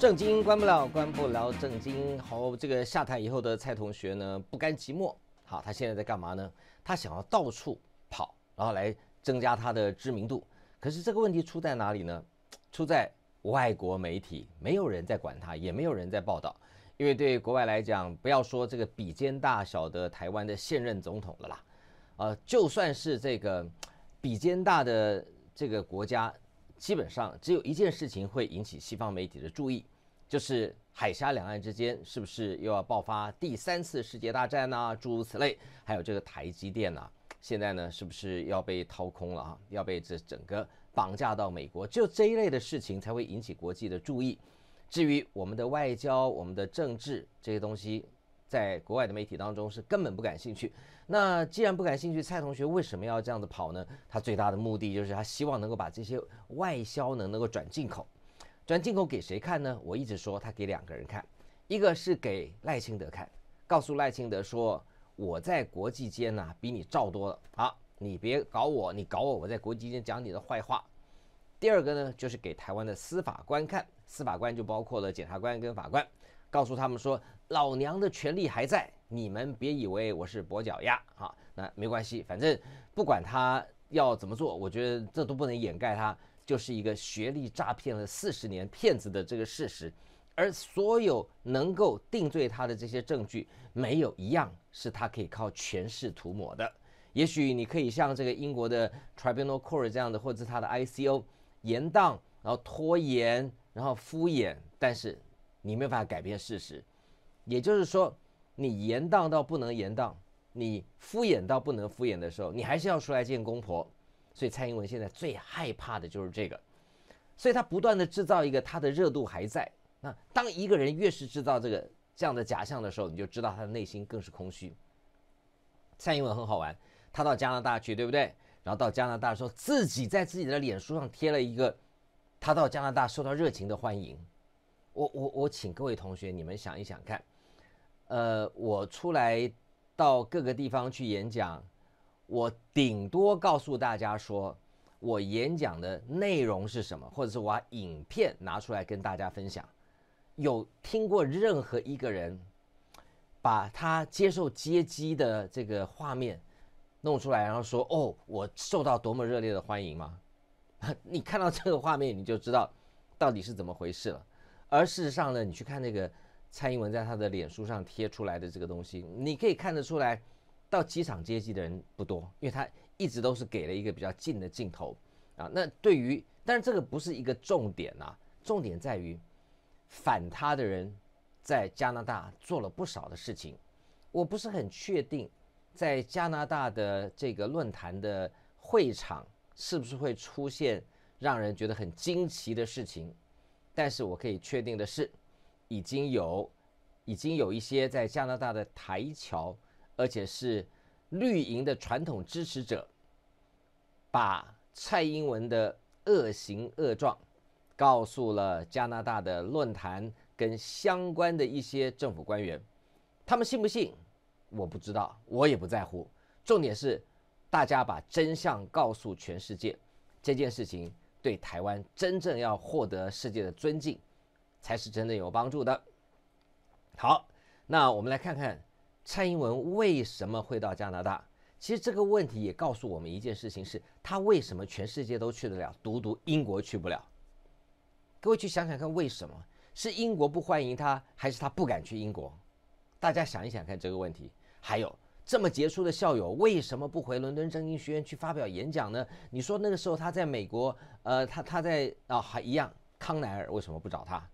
正经关不了，关不了正经。好，这个下台以后的蔡同学呢，不甘寂寞。好，他现在在干嘛呢？他想要到处跑，然后来增加他的知名度。可是这个问题出在哪里呢？出在外国媒体，没有人在管他，也没有人在报道。因为对国外来讲，不要说这个比肩大小的台湾的现任总统了啦，呃，就算是这个比肩大的这个国家。基本上只有一件事情会引起西方媒体的注意，就是海峡两岸之间是不是又要爆发第三次世界大战呢？诸如此类，还有这个台积电呐，现在呢是不是要被掏空了啊？要被这整个绑架到美国？就这一类的事情才会引起国际的注意。至于我们的外交、我们的政治这些东西。在国外的媒体当中是根本不感兴趣。那既然不感兴趣，蔡同学为什么要这样子跑呢？他最大的目的就是他希望能够把这些外销能能够转进口，转进口给谁看呢？我一直说他给两个人看，一个是给赖清德看，告诉赖清德说我在国际间呐比你照多了，好，你别搞我，你搞我，我在国际间讲你的坏话。第二个呢，就是给台湾的司法官看，司法官就包括了检察官跟法官。告诉他们说，老娘的权力还在，你们别以为我是跛脚鸭啊，那没关系，反正不管他要怎么做，我觉得这都不能掩盖他就是一个学历诈骗了四十年骗子的这个事实。而所有能够定罪他的这些证据，没有一样是他可以靠权势涂抹的。也许你可以像这个英国的 Tribunal Court 这样的，或者他的 ICO 延宕，然后拖延，然后敷衍，但是。你没有办法改变事实，也就是说，你延宕到不能延宕，你敷衍到不能敷衍的时候，你还是要出来见公婆。所以蔡英文现在最害怕的就是这个，所以他不断的制造一个他的热度还在。那当一个人越是制造这个这样的假象的时候，你就知道他的内心更是空虚。蔡英文很好玩，他到加拿大去，对不对？然后到加拿大的时候，自己在自己的脸书上贴了一个，他到加拿大受到热情的欢迎。我我我请各位同学，你们想一想看，呃，我出来到各个地方去演讲，我顶多告诉大家说我演讲的内容是什么，或者是我把影片拿出来跟大家分享。有听过任何一个人把他接受接机的这个画面弄出来，然后说哦，我受到多么热烈的欢迎吗？你看到这个画面，你就知道到底是怎么回事了。而事实上呢，你去看那个蔡英文在他的脸书上贴出来的这个东西，你可以看得出来，到机场接机的人不多，因为他一直都是给了一个比较近的镜头啊。那对于，但是这个不是一个重点呐，重点在于反他的人在加拿大做了不少的事情。我不是很确定，在加拿大的这个论坛的会场是不是会出现让人觉得很惊奇的事情。但是我可以确定的是，已经有，已经有一些在加拿大的台桥，而且是绿营的传统支持者，把蔡英文的恶行恶状告诉了加拿大的论坛跟相关的一些政府官员，他们信不信？我不知道，我也不在乎。重点是，大家把真相告诉全世界，这件事情。对台湾真正要获得世界的尊敬，才是真正有帮助的。好，那我们来看看蔡英文为什么会到加拿大。其实这个问题也告诉我们一件事情：是他为什么全世界都去得了，独独英国去不了？各位去想想看，为什么是英国不欢迎他，还是他不敢去英国？大家想一想看这个问题。还有。这么杰出的校友，为什么不回伦敦政经学院去发表演讲呢？你说那个时候他在美国，呃，他他在啊，还一样，康奈尔为什么不找他？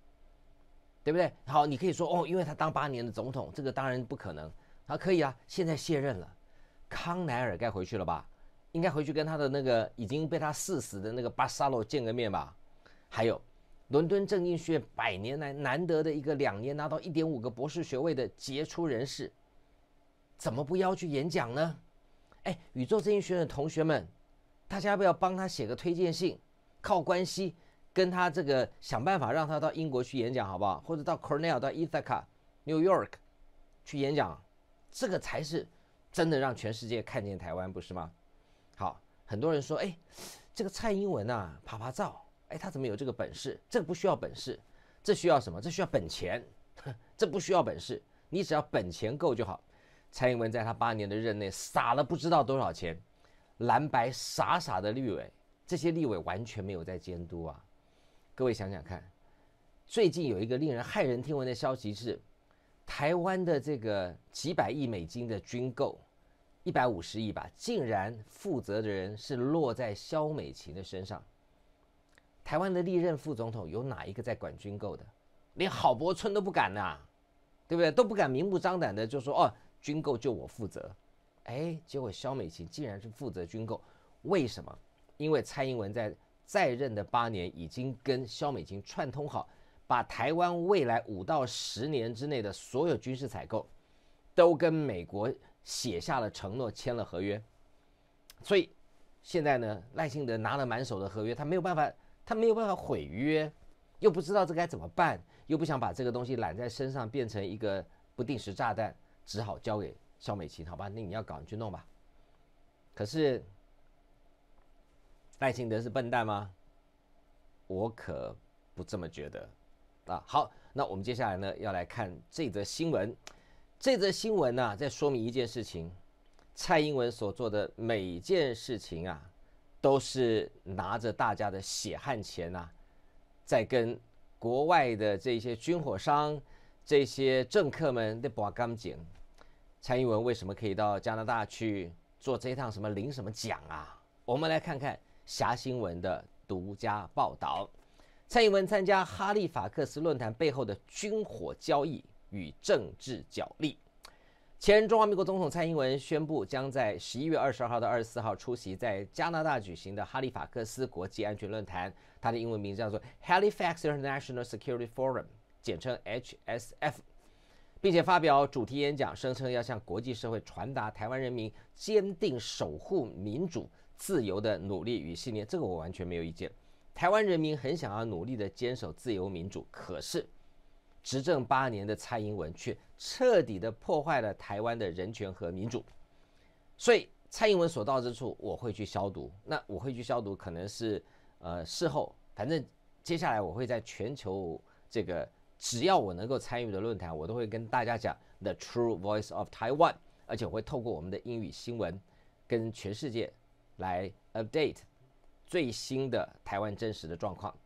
对不对？好，你可以说哦，因为他当八年的总统，这个当然不可能。啊，可以啊，现在卸任了，康奈尔该回去了吧？应该回去跟他的那个已经被他刺死的那个巴萨罗见个面吧？还有，伦敦政经学院百年来难得的一个两年拿到一点五个博士学位的杰出人士。怎么不邀去演讲呢？哎，宇宙政经学院的同学们，大家要不要帮他写个推荐信？靠关系跟他这个想办法让他到英国去演讲，好不好？或者到 Cornell、到 Ithaca、New York 去演讲，这个才是真的让全世界看见台湾，不是吗？好，很多人说，哎，这个蔡英文啊，爬爬照，哎，他怎么有这个本事？这个不需要本事，这需要什么？这需要本钱，这不需要本事，你只要本钱够就好。蔡英文在他八年的任内撒了不知道多少钱，蓝白傻傻的立委，这些立委完全没有在监督啊！各位想想看，最近有一个令人骇人听闻的消息是，台湾的这个几百亿美金的军购，一百五十亿吧，竟然负责的人是落在萧美琴的身上。台湾的历任副总统有哪一个在管军购的？连郝柏村都不敢呐，对不对？都不敢明目张胆的就说哦，军购就我负责。哎，结果萧美琴竟然是负责军购，为什么？因为蔡英文在在任的八年已经跟萧美琴串通好，把台湾未来五到十年之内的所有军事采购，都跟美国写下了承诺，签了合约。所以现在呢，赖清德拿了满手的合约，他没有办法。他没有办法毁约，又不知道这该怎么办，又不想把这个东西揽在身上变成一个不定时炸弹，只好交给肖美琴，好吧？那你要搞你去弄吧。可是赖清德是笨蛋吗？我可不这么觉得啊。好，那我们接下来呢要来看这则新闻。这则新闻呢在说明一件事情：蔡英文所做的每件事情啊。都是拿着大家的血汗钱呐，在跟国外的这些军火商、这些政客们在拔钢剪。蔡英文为什么可以到加拿大去做这一趟什么领什么奖啊？我们来看看侠新闻的独家报道：蔡英文参加哈利法克斯论坛背后的军火交易与政治角力。前中华民国总统蔡英文宣布，将在十一月二十二号到二十四号出席在加拿大举行的哈利法克斯国际安全论坛，它的英文名字叫做 Halifax International Security Forum，简称 HSF，并且发表主题演讲，声称要向国际社会传达台湾人民坚定守护民主自由的努力与信念。这个我完全没有意见，台湾人民很想要努力的坚守自由民主，可是。执政八年的蔡英文却彻底的破坏了台湾的人权和民主，所以蔡英文所到之处，我会去消毒。那我会去消毒，可能是呃事后，反正接下来我会在全球这个只要我能够参与的论坛，我都会跟大家讲 The True Voice of Taiwan，而且我会透过我们的英语新闻，跟全世界来 update 最新的台湾真实的状况。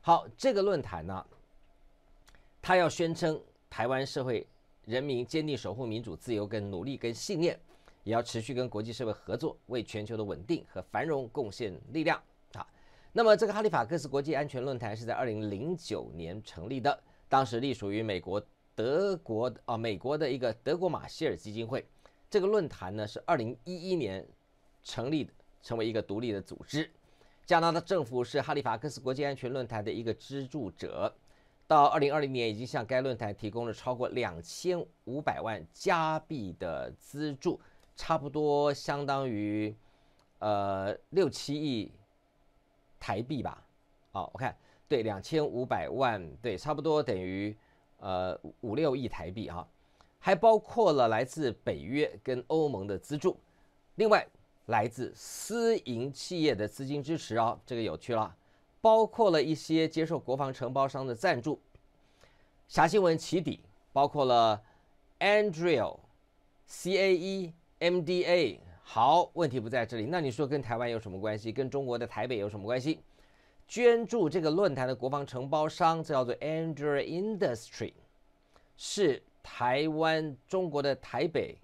好，这个论坛呢。他要宣称台湾社会人民坚定守护民主自由跟努力跟信念，也要持续跟国际社会合作，为全球的稳定和繁荣贡献力量啊。那么这个哈利法克斯国际安全论坛是在二零零九年成立的，当时隶属于美国、德国啊美国的一个德国马歇尔基金会。这个论坛呢是二零一一年成立的，成为一个独立的组织。加拿大政府是哈利法克斯国际安全论坛的一个资助者。到二零二零年，已经向该论坛提供了超过两千五百万加币的资助，差不多相当于呃六七亿台币吧。好，我看对两千五百万，对，差不多等于呃五六亿台币哈，还包括了来自北约跟欧盟的资助，另外来自私营企业的资金支持哦，这个有趣了。包括了一些接受国防承包商的赞助。侠新闻起底包括了 Andrew、CAE、MDA。好，问题不在这里。那你说跟台湾有什么关系？跟中国的台北有什么关系？捐助这个论坛的国防承包商，这叫做 Andrew Industry，是台湾中国的台北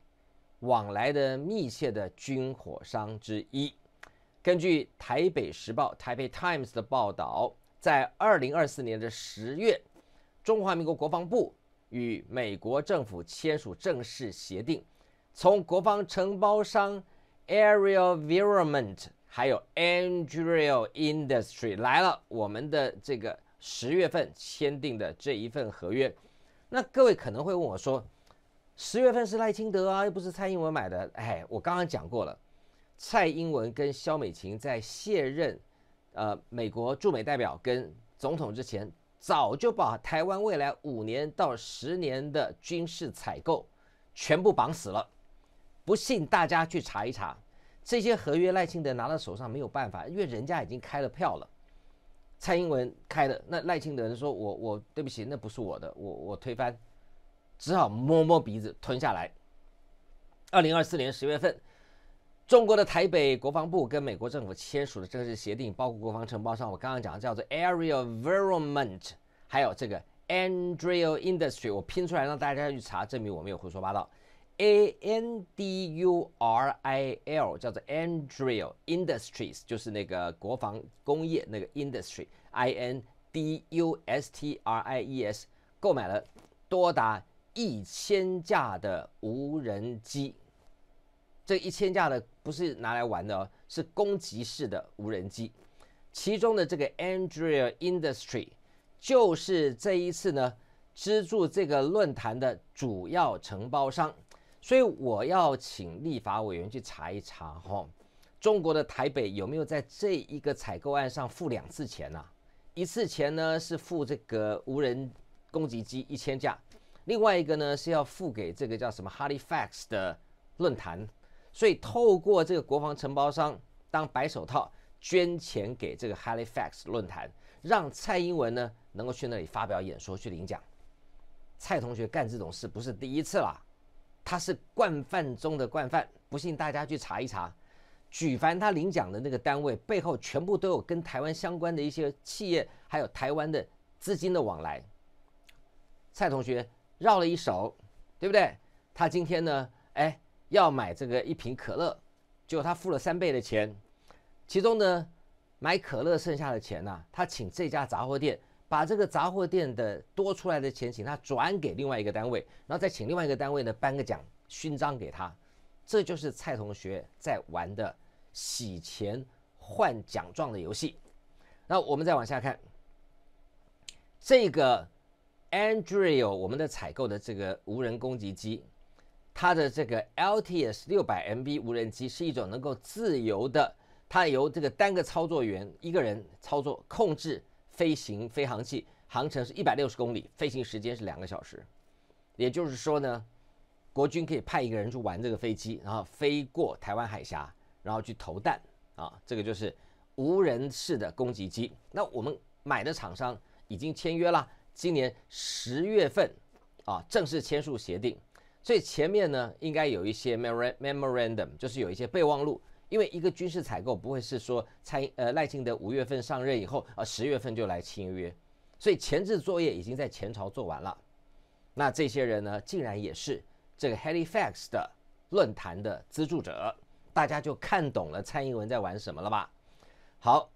往来的密切的军火商之一。根据《台北时报》（台北 Times） 的报道，在二零二四年的十月，中华民国国防部与美国政府签署正式协定，从国防承包商 Aerial v i r o n m e n t 还有 Andrew Industry 来了我们的这个十月份签订的这一份合约。那各位可能会问我说：“十月份是赖清德啊，又不是蔡英文买的。”哎，我刚刚讲过了。蔡英文跟萧美琴在卸任，呃，美国驻美代表跟总统之前，早就把台湾未来五年到十年的军事采购全部绑死了。不信大家去查一查，这些合约赖清德拿到手上没有办法，因为人家已经开了票了。蔡英文开的，那赖清德人说我我对不起，那不是我的，我我推翻，只好摸摸鼻子吞下来。二零二四年十月份，中国的台北国防部跟美国政府签署的正式协定，包括国防承包商，我刚刚讲的叫做 Area Environment，还有这个 Andrew Industry，我拼出来让大家去查，证明我没有胡说八道。A N D U R I L 叫做 Andrew Industries，就是那个国防工业那个 Industry，I N D U S T R I E S，购买了多达一千架的无人机。这一千架的不是拿来玩的哦，是攻击式的无人机。其中的这个 Andrea Industry 就是这一次呢资助这个论坛的主要承包商。所以我要请立法委员去查一查，哈，中国的台北有没有在这一个采购案上付两次钱呢？一次钱呢是付这个无人攻击机一千架，另外一个呢是要付给这个叫什么 Halifax 的论坛。所以透过这个国防承包商当白手套，捐钱给这个 Halifax 论坛，让蔡英文呢能够去那里发表演说去领奖。蔡同学干这种事不是第一次啦。他是惯犯中的惯犯，不信大家去查一查。举凡他领奖的那个单位背后，全部都有跟台湾相关的一些企业，还有台湾的资金的往来。蔡同学绕了一手，对不对？他今天呢，哎，要买这个一瓶可乐，结果他付了三倍的钱，其中呢，买可乐剩下的钱呢，他请这家杂货店。把这个杂货店的多出来的钱，请他转给另外一个单位，然后再请另外一个单位呢颁个奖勋章给他，这就是蔡同学在玩的洗钱换奖状的游戏。那我们再往下看，这个 Andrew 我们的采购的这个无人攻击机，它的这个 LTS 六百 MB 无人机是一种能够自由的，它由这个单个操作员一个人操作控制。飞行飞行器航程是一百六十公里，飞行时间是两个小时。也就是说呢，国军可以派一个人去玩这个飞机，然后飞过台湾海峡，然后去投弹啊。这个就是无人式的攻击机。那我们买的厂商已经签约了，今年十月份啊正式签署协定。所以前面呢应该有一些 memorandum，就是有一些备忘录。因为一个军事采购不会是说蔡呃赖清德五月份上任以后啊十月份就来签约，所以前置作业已经在前朝做完了。那这些人呢，竟然也是这个 Halifax 的论坛的资助者，大家就看懂了蔡英文在玩什么了吧？好，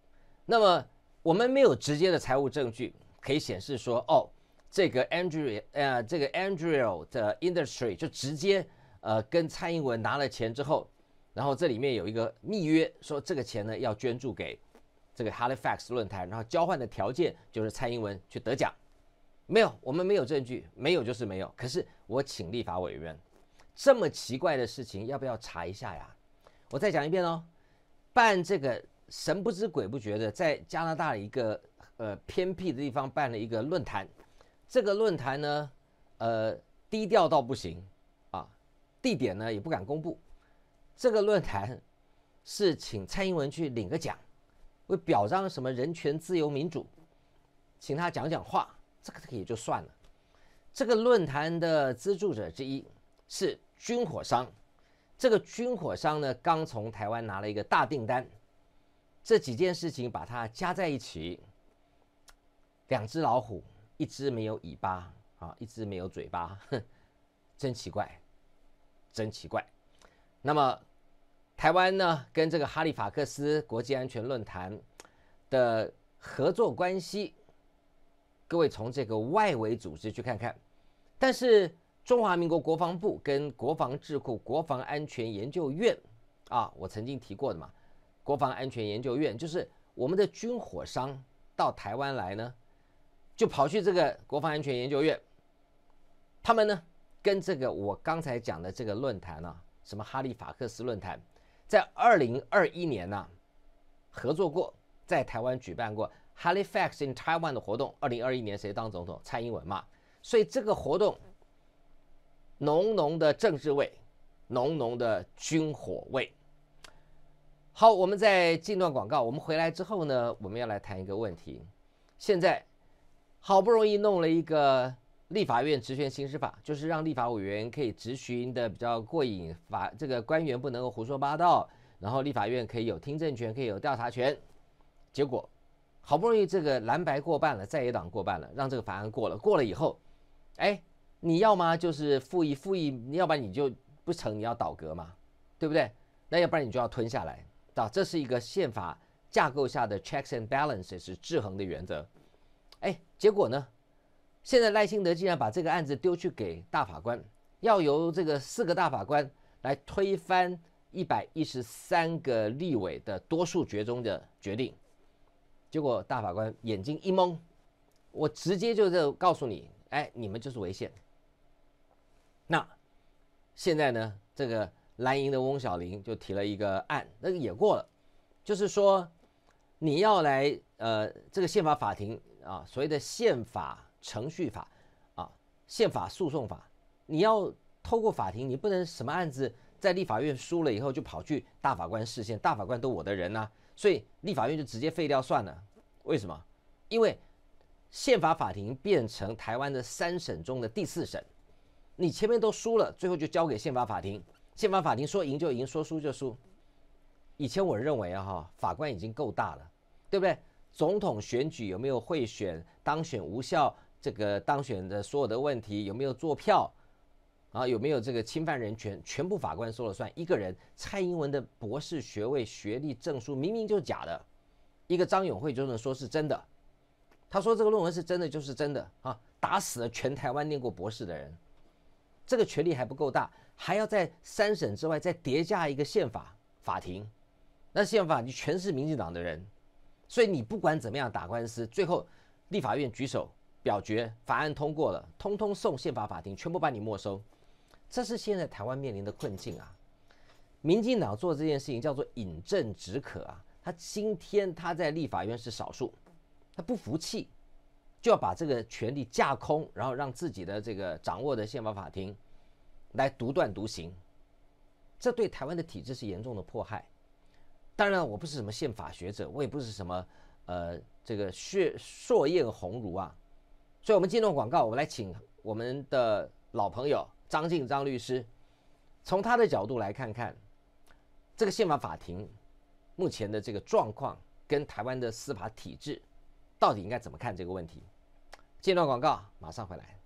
那么我们没有直接的财务证据可以显示说，哦，这个 Andrew 呃这个 Andrew 的 Industry 就直接呃跟蔡英文拿了钱之后。然后这里面有一个密约，说这个钱呢要捐助给这个 Halifax 论坛，然后交换的条件就是蔡英文去得奖。没有，我们没有证据，没有就是没有。可是我请立法委员，这么奇怪的事情要不要查一下呀？我再讲一遍哦，办这个神不知鬼不觉的，在加拿大一个呃偏僻的地方办了一个论坛，这个论坛呢，呃低调到不行啊，地点呢也不敢公布。这个论坛是请蔡英文去领个奖，为表彰什么人权、自由、民主，请他讲讲话，这个也就算了。这个论坛的资助者之一是军火商，这个军火商呢刚从台湾拿了一个大订单，这几件事情把它加在一起，两只老虎，一只没有尾巴啊，一只没有嘴巴，哼，真奇怪，真奇怪。那么。台湾呢，跟这个哈利法克斯国际安全论坛的合作关系，各位从这个外围组织去看看。但是中华民国国防部跟国防智库国防安全研究院啊，我曾经提过的嘛，国防安全研究院就是我们的军火商到台湾来呢，就跑去这个国防安全研究院，他们呢跟这个我刚才讲的这个论坛啊，什么哈利法克斯论坛。在二零二一年呢，合作过，在台湾举办过 Halifax in Taiwan 的活动。二零二一年谁当总统？蔡英文嘛。所以这个活动浓浓的政治味，浓浓的军火味。好，我们在进段广告，我们回来之后呢，我们要来谈一个问题。现在好不容易弄了一个立法院职权行使法，就是让立法委员可以质询的比较过瘾，法这个官员不能够胡说八道，然后立法院可以有听证权，可以有调查权。结果好不容易这个蓝白过半了，在野党过半了，让这个法案过了，过了以后，哎，你要么就是复议复议，要不然你就不成，你要倒戈嘛，对不对？那要不然你就要吞下来。啊，这是一个宪法架构下的 checks and balances 是制衡的原则。哎，结果呢？现在赖清德竟然把这个案子丢去给大法官，要由这个四个大法官来推翻一百一十三个立委的多数决中的决定。结果大法官眼睛一蒙，我直接就这告诉你，哎，你们就是违宪。那现在呢？这个。蓝营的翁小玲就提了一个案，那个也过了，就是说你要来呃这个宪法法庭啊，所谓的宪法程序法啊，宪法诉讼法，你要透过法庭，你不能什么案子在立法院输了以后就跑去大法官视线，大法官都我的人呐，所以立法院就直接废掉算了。为什么？因为宪法法庭变成台湾的三审中的第四审，你前面都输了，最后就交给宪法法庭。宪法法庭说赢就赢，说输就输。以前我认为啊，哈，法官已经够大了，对不对？总统选举有没有贿选、当选无效，这个当选的所有的问题有没有做票啊？有没有这个侵犯人权，全部法官说了算。一个人蔡英文的博士学位、学历证书明明就是假的，一个张永会就能说是真的。他说这个论文是真的就是真的啊，打死了全台湾念过博士的人，这个权力还不够大。还要在三审之外再叠加一个宪法法庭，那宪法你全是民进党的人，所以你不管怎么样打官司，最后立法院举手表决，法案通过了，通通送宪法法庭，全部把你没收。这是现在台湾面临的困境啊！民进党做这件事情叫做饮鸩止渴啊！他今天他在立法院是少数，他不服气，就要把这个权力架空，然后让自己的这个掌握的宪法法庭。来独断独行，这对台湾的体制是严重的迫害。当然，我不是什么宪法学者，我也不是什么呃这个血硕彦鸿儒啊。所以，我们进入广告，我们来请我们的老朋友张静张律师，从他的角度来看看这个宪法法庭目前的这个状况，跟台湾的司法体制到底应该怎么看这个问题。进入广告，马上回来。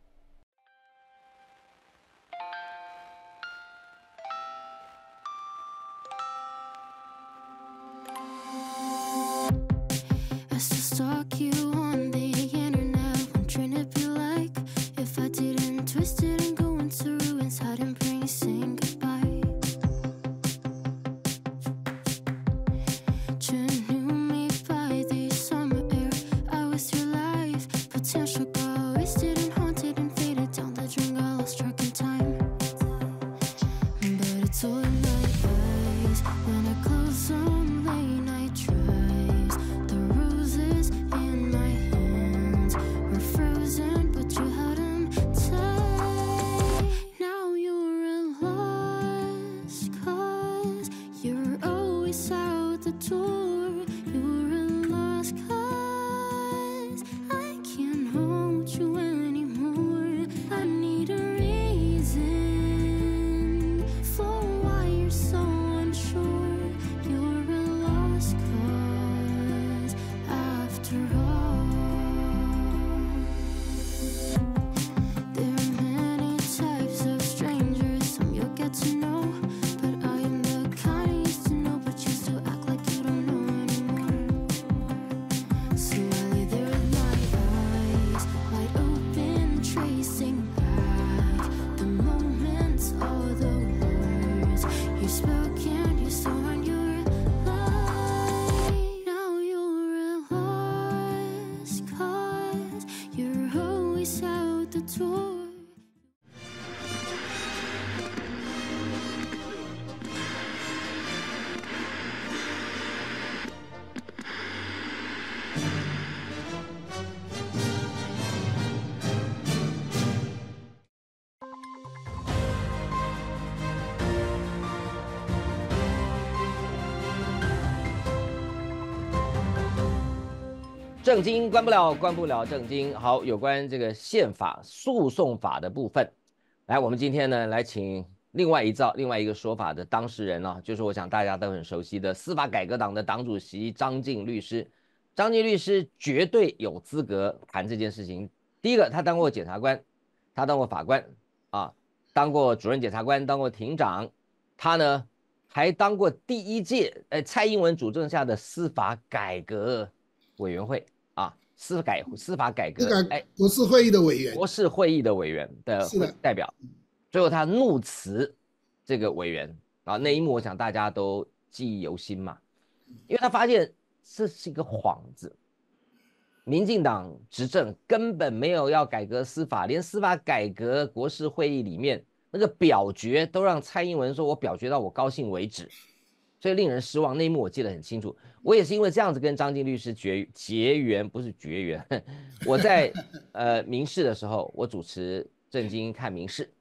正经关不了，关不了正经。好，有关这个宪法诉讼法的部分，来，我们今天呢来请另外一造、另外一个说法的当事人呢，就是我想大家都很熟悉的司法改革党的党主席张静律师。张静律师绝对有资格谈这件事情。第一个，他当过检察官，他当过法官啊，当过主任检察官，当过庭长，他呢还当过第一届呃蔡英文主政下的司法改革委员会。司改司法改革，哎，国事会议的委员，国事会议的委员的代表，最后他怒辞这个委员啊，那一幕我想大家都记忆犹新嘛，因为他发现这是一个幌子，民进党执政根本没有要改革司法，连司法改革国事会议里面那个表决都让蔡英文说我表决到我高兴为止。所以令人失望那一幕我记得很清楚，我也是因为这样子跟张静律师结结缘，不是绝缘。我在 呃民事的时候，我主持正经看民事，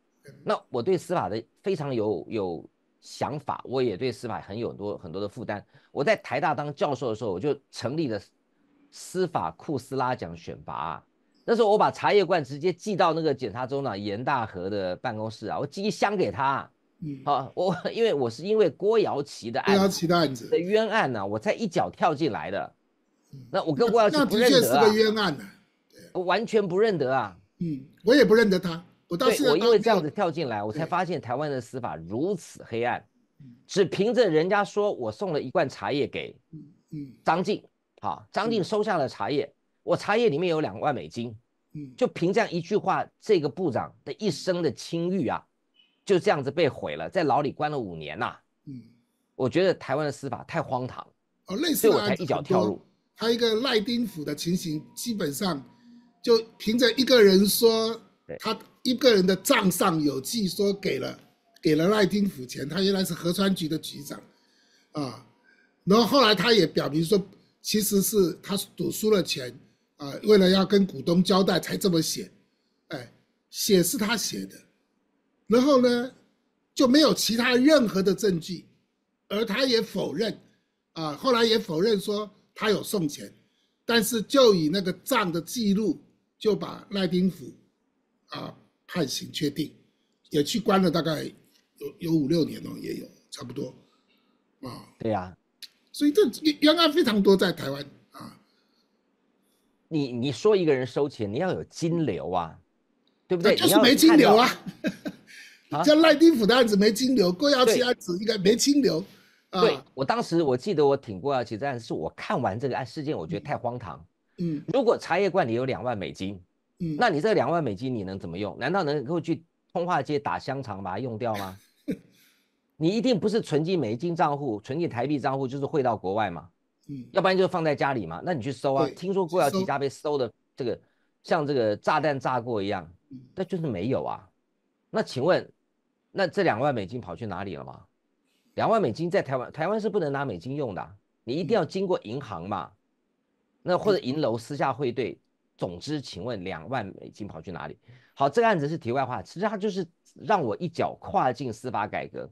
那我对司法的非常有有想法，我也对司法很有多很多的负担。我在台大当教授的时候，我就成立了司法库斯拉奖选拔，那时候我把茶叶罐直接寄到那个检察总长严大和的办公室啊，我寄一箱给他。好，我 因为我是因为郭瑶琪的案，郭瑶琪的案子的冤案呢，我才一脚跳进来的。那我跟郭瑶琪不认得啊。那的确是个冤案呢，我完全不认得啊。嗯，我也不认得他。我到我因为这样子跳进来，我才发现台湾的司法如此黑暗。只凭着人家说我送了一罐茶叶给张静，好，张静收下了茶叶，我茶叶里面有两万美金，就凭这样一句话，这个部长的一生的清誉啊。就这样子被毁了，在牢里关了五年呐。嗯，我觉得台湾的司法太荒唐。哦，类似的案子一脚跳入。他一个赖丁府的情形，基本上就凭着一个人说，他一个人的账上有记说给了给了赖丁府钱，他原来是河川局的局长，啊，然后后来他也表明说，其实是他赌输了钱，啊，为了要跟股东交代才这么写，哎，写是他写的。然后呢，就没有其他任何的证据，而他也否认，啊，后来也否认说他有送钱，但是就以那个账的记录，就把赖丁福，啊，判刑确定，也去关了大概有有五六年哦，也有差不多，啊，对呀，所以这冤案非常多在台湾啊。你你说一个人收钱，你要有金流啊，对不对？就是没金流啊。像赖丁府的案子没清流，郭耀奇案子应该没清流。对我当时我记得我挺郭耀奇这案子，是我看完这个案事件，我觉得太荒唐。嗯，如果茶叶罐里有两万美金，嗯，那你这两万美金你能怎么用？难道能够去通化街打香肠把它用掉吗？你一定不是存进美金账户，存进台币账户就是汇到国外嘛？嗯，要不然就放在家里嘛？那你去搜啊，听说郭耀奇家被搜的这个像这个炸弹炸过一样，那就是没有啊。那请问？那这两万美金跑去哪里了吗？两万美金在台湾，台湾是不能拿美金用的，你一定要经过银行嘛。那或者银楼私下汇兑。总之，请问两万美金跑去哪里？好，这个案子是题外话，其实它就是让我一脚跨进司法改革。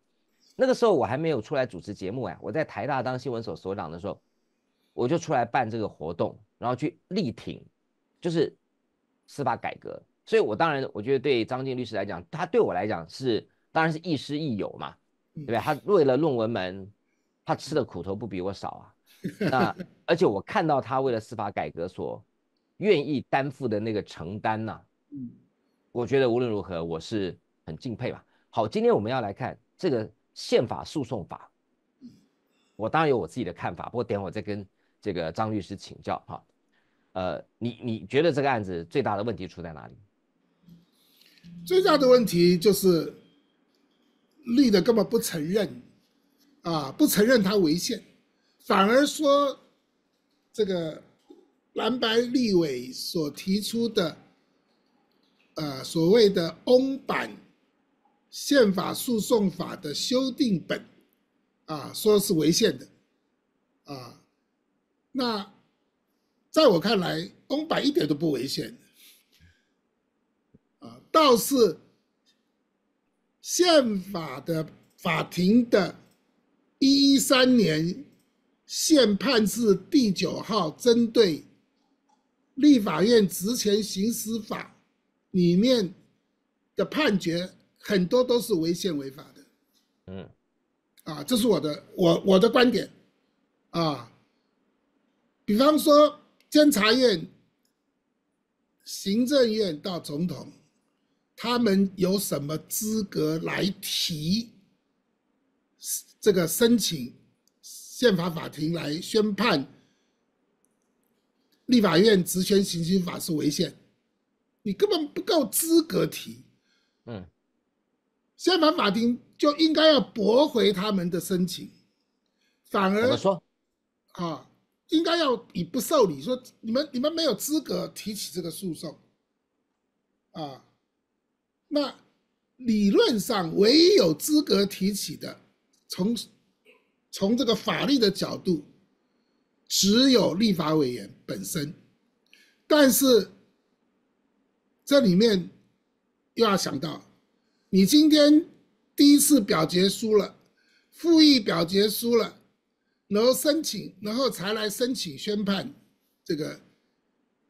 那个时候我还没有出来主持节目呀，我在台大当新闻所所长的时候，我就出来办这个活动，然后去力挺，就是司法改革。所以我当然，我觉得对张静律师来讲，他对我来讲是。当然是亦师亦友嘛，对不对？他为了论文门，他吃的苦头不比我少啊。那而且我看到他为了司法改革所愿意担负的那个承担呐，嗯，我觉得无论如何我是很敬佩吧。好，今天我们要来看这个宪法诉讼法，我当然有我自己的看法，不过等会我再跟这个张律师请教哈。呃，你你觉得这个案子最大的问题出在哪里？最大的问题就是。立的根本不承认，啊，不承认他违宪，反而说这个蓝白立委所提出的，呃，所谓的翁版宪法诉讼法的修订本，啊，说是违宪的，啊，那在我看来，翁版一点都不违宪，啊，倒是。宪法的法庭的一一三年宪判字第九号，针对立法院职权行使法里面的判决很多都是违宪违法的。嗯，啊，这是我的我我的观点，啊，比方说监察院、行政院到总统，他们有什么资格来提这个申请宪法法庭来宣判立法院职权行使法是违宪？你根本不够资格提。嗯，宪法法庭。就应该要驳回他们的申请，反而说，啊，应该要以不受理，说你们你们没有资格提起这个诉讼，啊，那理论上唯一有资格提起的，从从这个法律的角度，只有立法委员本身，但是这里面又要想到，你今天。第一次表决输了，复议表决输了，然后申请，然后才来申请宣判这个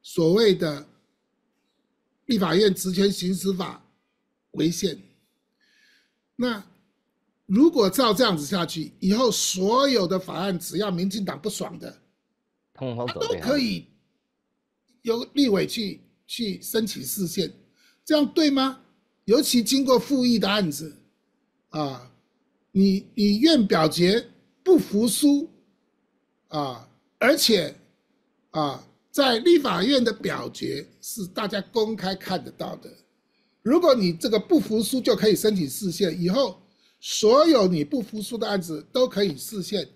所谓的立法院职权行使法违宪。那如果照这样子下去，以后所有的法案只要民进党不爽的，通通都可以由立委去去申请释宪，这样对吗？尤其经过复议的案子。啊，你你愿表决不服输啊，而且啊，在立法院的表决是大家公开看得到的。如果你这个不服输就可以申请释宪，以后所有你不服输的案子都可以释宪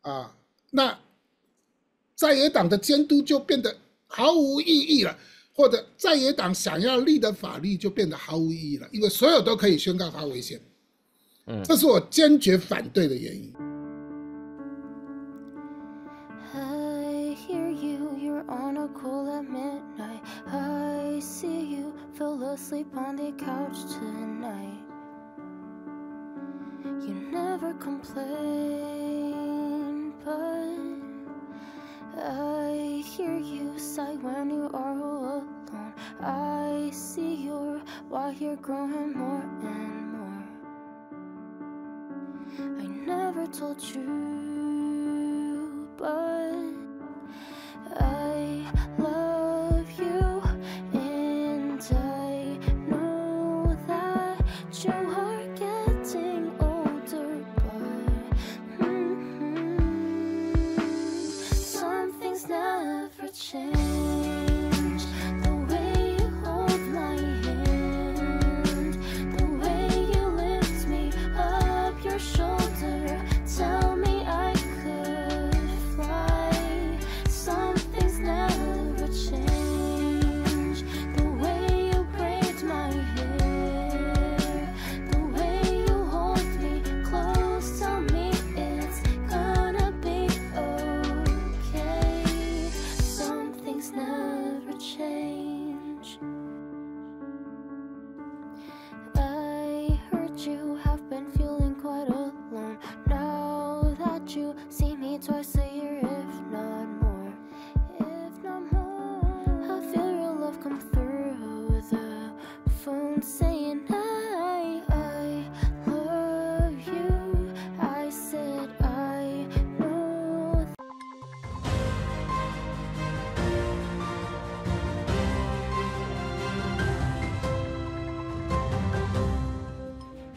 啊，那在野党的监督就变得毫无意义了，或者在野党想要立的法律就变得毫无意义了，因为所有都可以宣告它违宪。嗯这是我坚决反对的原因。Fell asleep on the couch tonight. You never complain, but I hear you sigh when you are alone. I see your why you're growing more and more. I never told you, but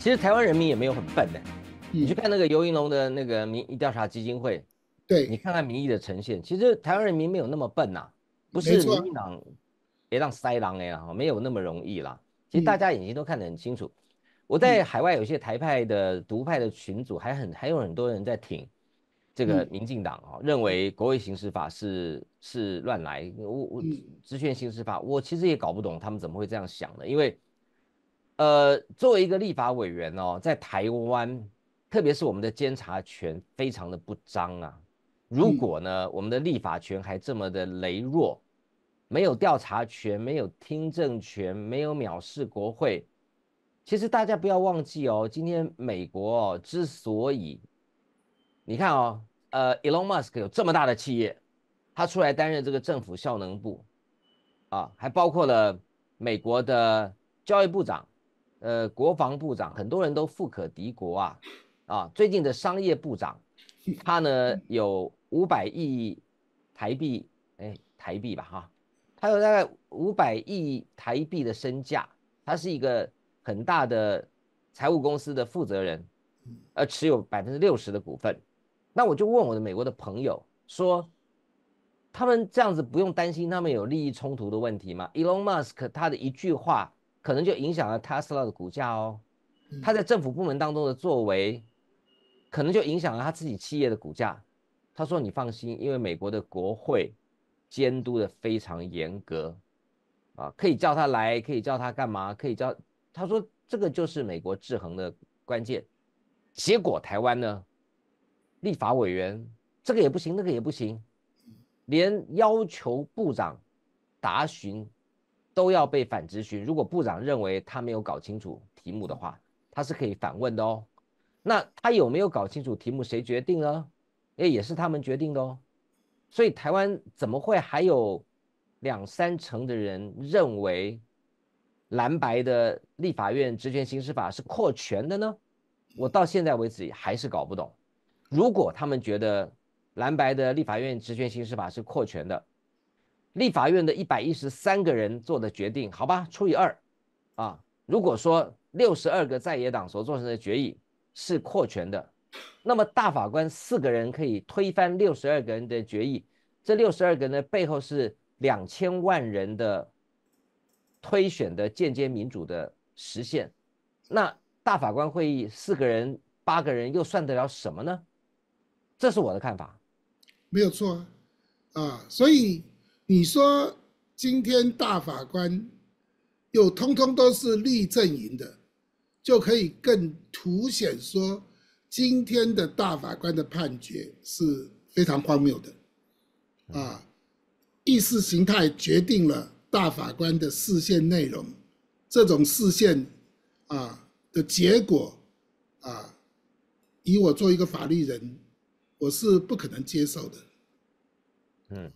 其实台湾人民也没有很笨的，你去看那个尤云龙的那个民意调查基金会，对。你看看民意的呈现，其实台湾人民没有那么笨呐，不是民进党别让塞狼哎呀，没有那么容易啦。其实大家眼睛都看得很清楚，我在海外有些台派的独派的群组，还很还有很多人在挺这个民进党啊，认为国会刑事法是是乱来，我我职权刑事法，我其实也搞不懂他们怎么会这样想的，因为呃，作为一个立法委员哦，在台湾，特别是我们的监察权非常的不彰啊，如果呢，我们的立法权还这么的羸弱。没有调查权，没有听证权，没有藐视国会。其实大家不要忘记哦，今天美国哦之所以，你看哦，呃，Elon Musk 有这么大的企业，他出来担任这个政府效能部，啊，还包括了美国的教育部长，呃，国防部长，很多人都富可敌国啊，啊，最近的商业部长，他呢有五百亿台币，哎，台币吧哈，他有大概五百亿台币的身价，他是一个很大的财务公司的负责人，呃，持有百分之六十的股份，那我就问我的美国的朋友说。他们这样子不用担心他们有利益冲突的问题吗？Elon Musk 他的一句话可能就影响了 Tesla 的股价哦，他在政府部门当中的作为，可能就影响了他自己企业的股价。他说：“你放心，因为美国的国会监督的非常严格，啊，可以叫他来，可以叫他干嘛，可以叫他说这个就是美国制衡的关键。结果台湾呢，立法委员这个也不行，那个也不行。”连要求部长答询都要被反质询。如果部长认为他没有搞清楚题目的话，他是可以反问的哦。那他有没有搞清楚题目，谁决定呢？哎，也是他们决定的哦。所以台湾怎么会还有两三成的人认为蓝白的立法院职权行使法是扩权的呢？我到现在为止还是搞不懂。如果他们觉得，蓝白的立法院职权行使法是扩权的，立法院的一百一十三个人做的决定，好吧，除以二，啊，如果说六十二个在野党所做成的决议是扩权的，那么大法官四个人可以推翻六十二个人的决议，这六十二个人的背后是两千万人的推选的间接民主的实现，那大法官会议四个人八个人又算得了什么呢？这是我的看法。没有错啊，啊，所以你说今天大法官又通通都是立阵营的，就可以更凸显说今天的大法官的判决是非常荒谬的，啊，意识形态决定了大法官的视线内容，这种视线啊的结果啊，以我做一个法律人。我是不可能接受的。嗯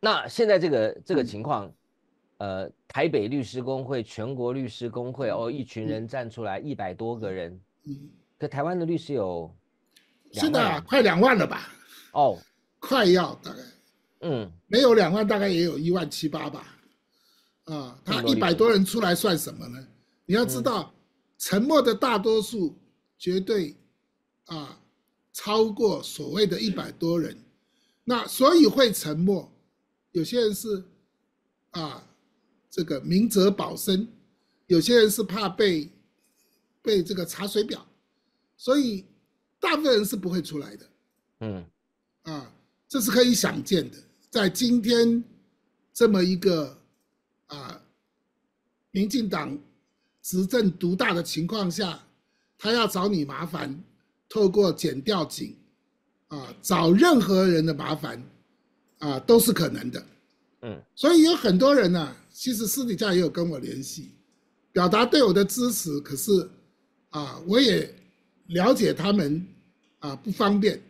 那现在这个这个情况，呃，台北律师工会、全国律师工会哦，一群人站出来，一百多个人。嗯，可台湾的律师有，是的快两万了吧？哦，快要大概，嗯，没有两万，大概也有一万七八吧。啊，他一百多人出来算什么呢？你要知道，沉默的大多数绝对。啊，超过所谓的一百多人，那所以会沉默。有些人是啊，这个明哲保身；有些人是怕被被这个查水表，所以大部分人是不会出来的。嗯，啊，这是可以想见的。在今天这么一个啊，民进党执政独大的情况下，他要找你麻烦。透过剪掉警，啊，找任何人的麻烦，啊，都是可能的，嗯，所以有很多人呢，其实私底下也有跟我联系，表达对我的支持。可是，啊，我也了解他们，啊，不方便。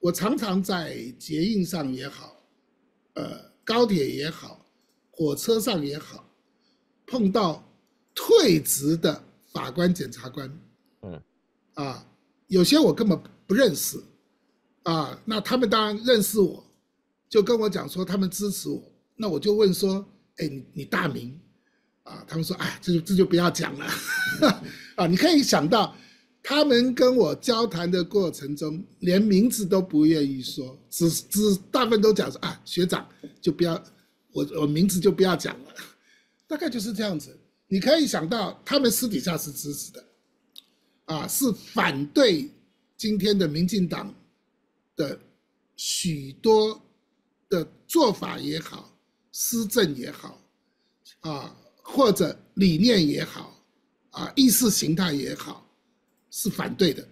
我常常在捷运上也好，呃，高铁也好，火车上也好，碰到退职的法官、检察官，嗯，啊。有些我根本不认识，啊，那他们当然认识我，就跟我讲说他们支持我，那我就问说，哎，你你大名，啊，他们说，哎，这就这就不要讲了，啊，你可以想到，他们跟我交谈的过程中，连名字都不愿意说，只只大部分都讲说，啊，学长就不要，我我名字就不要讲了，大概就是这样子，你可以想到他们私底下是支持的。啊，是反对今天的民进党的许多的做法也好，施政也好，啊，或者理念也好，啊，意识形态也好，是反对的。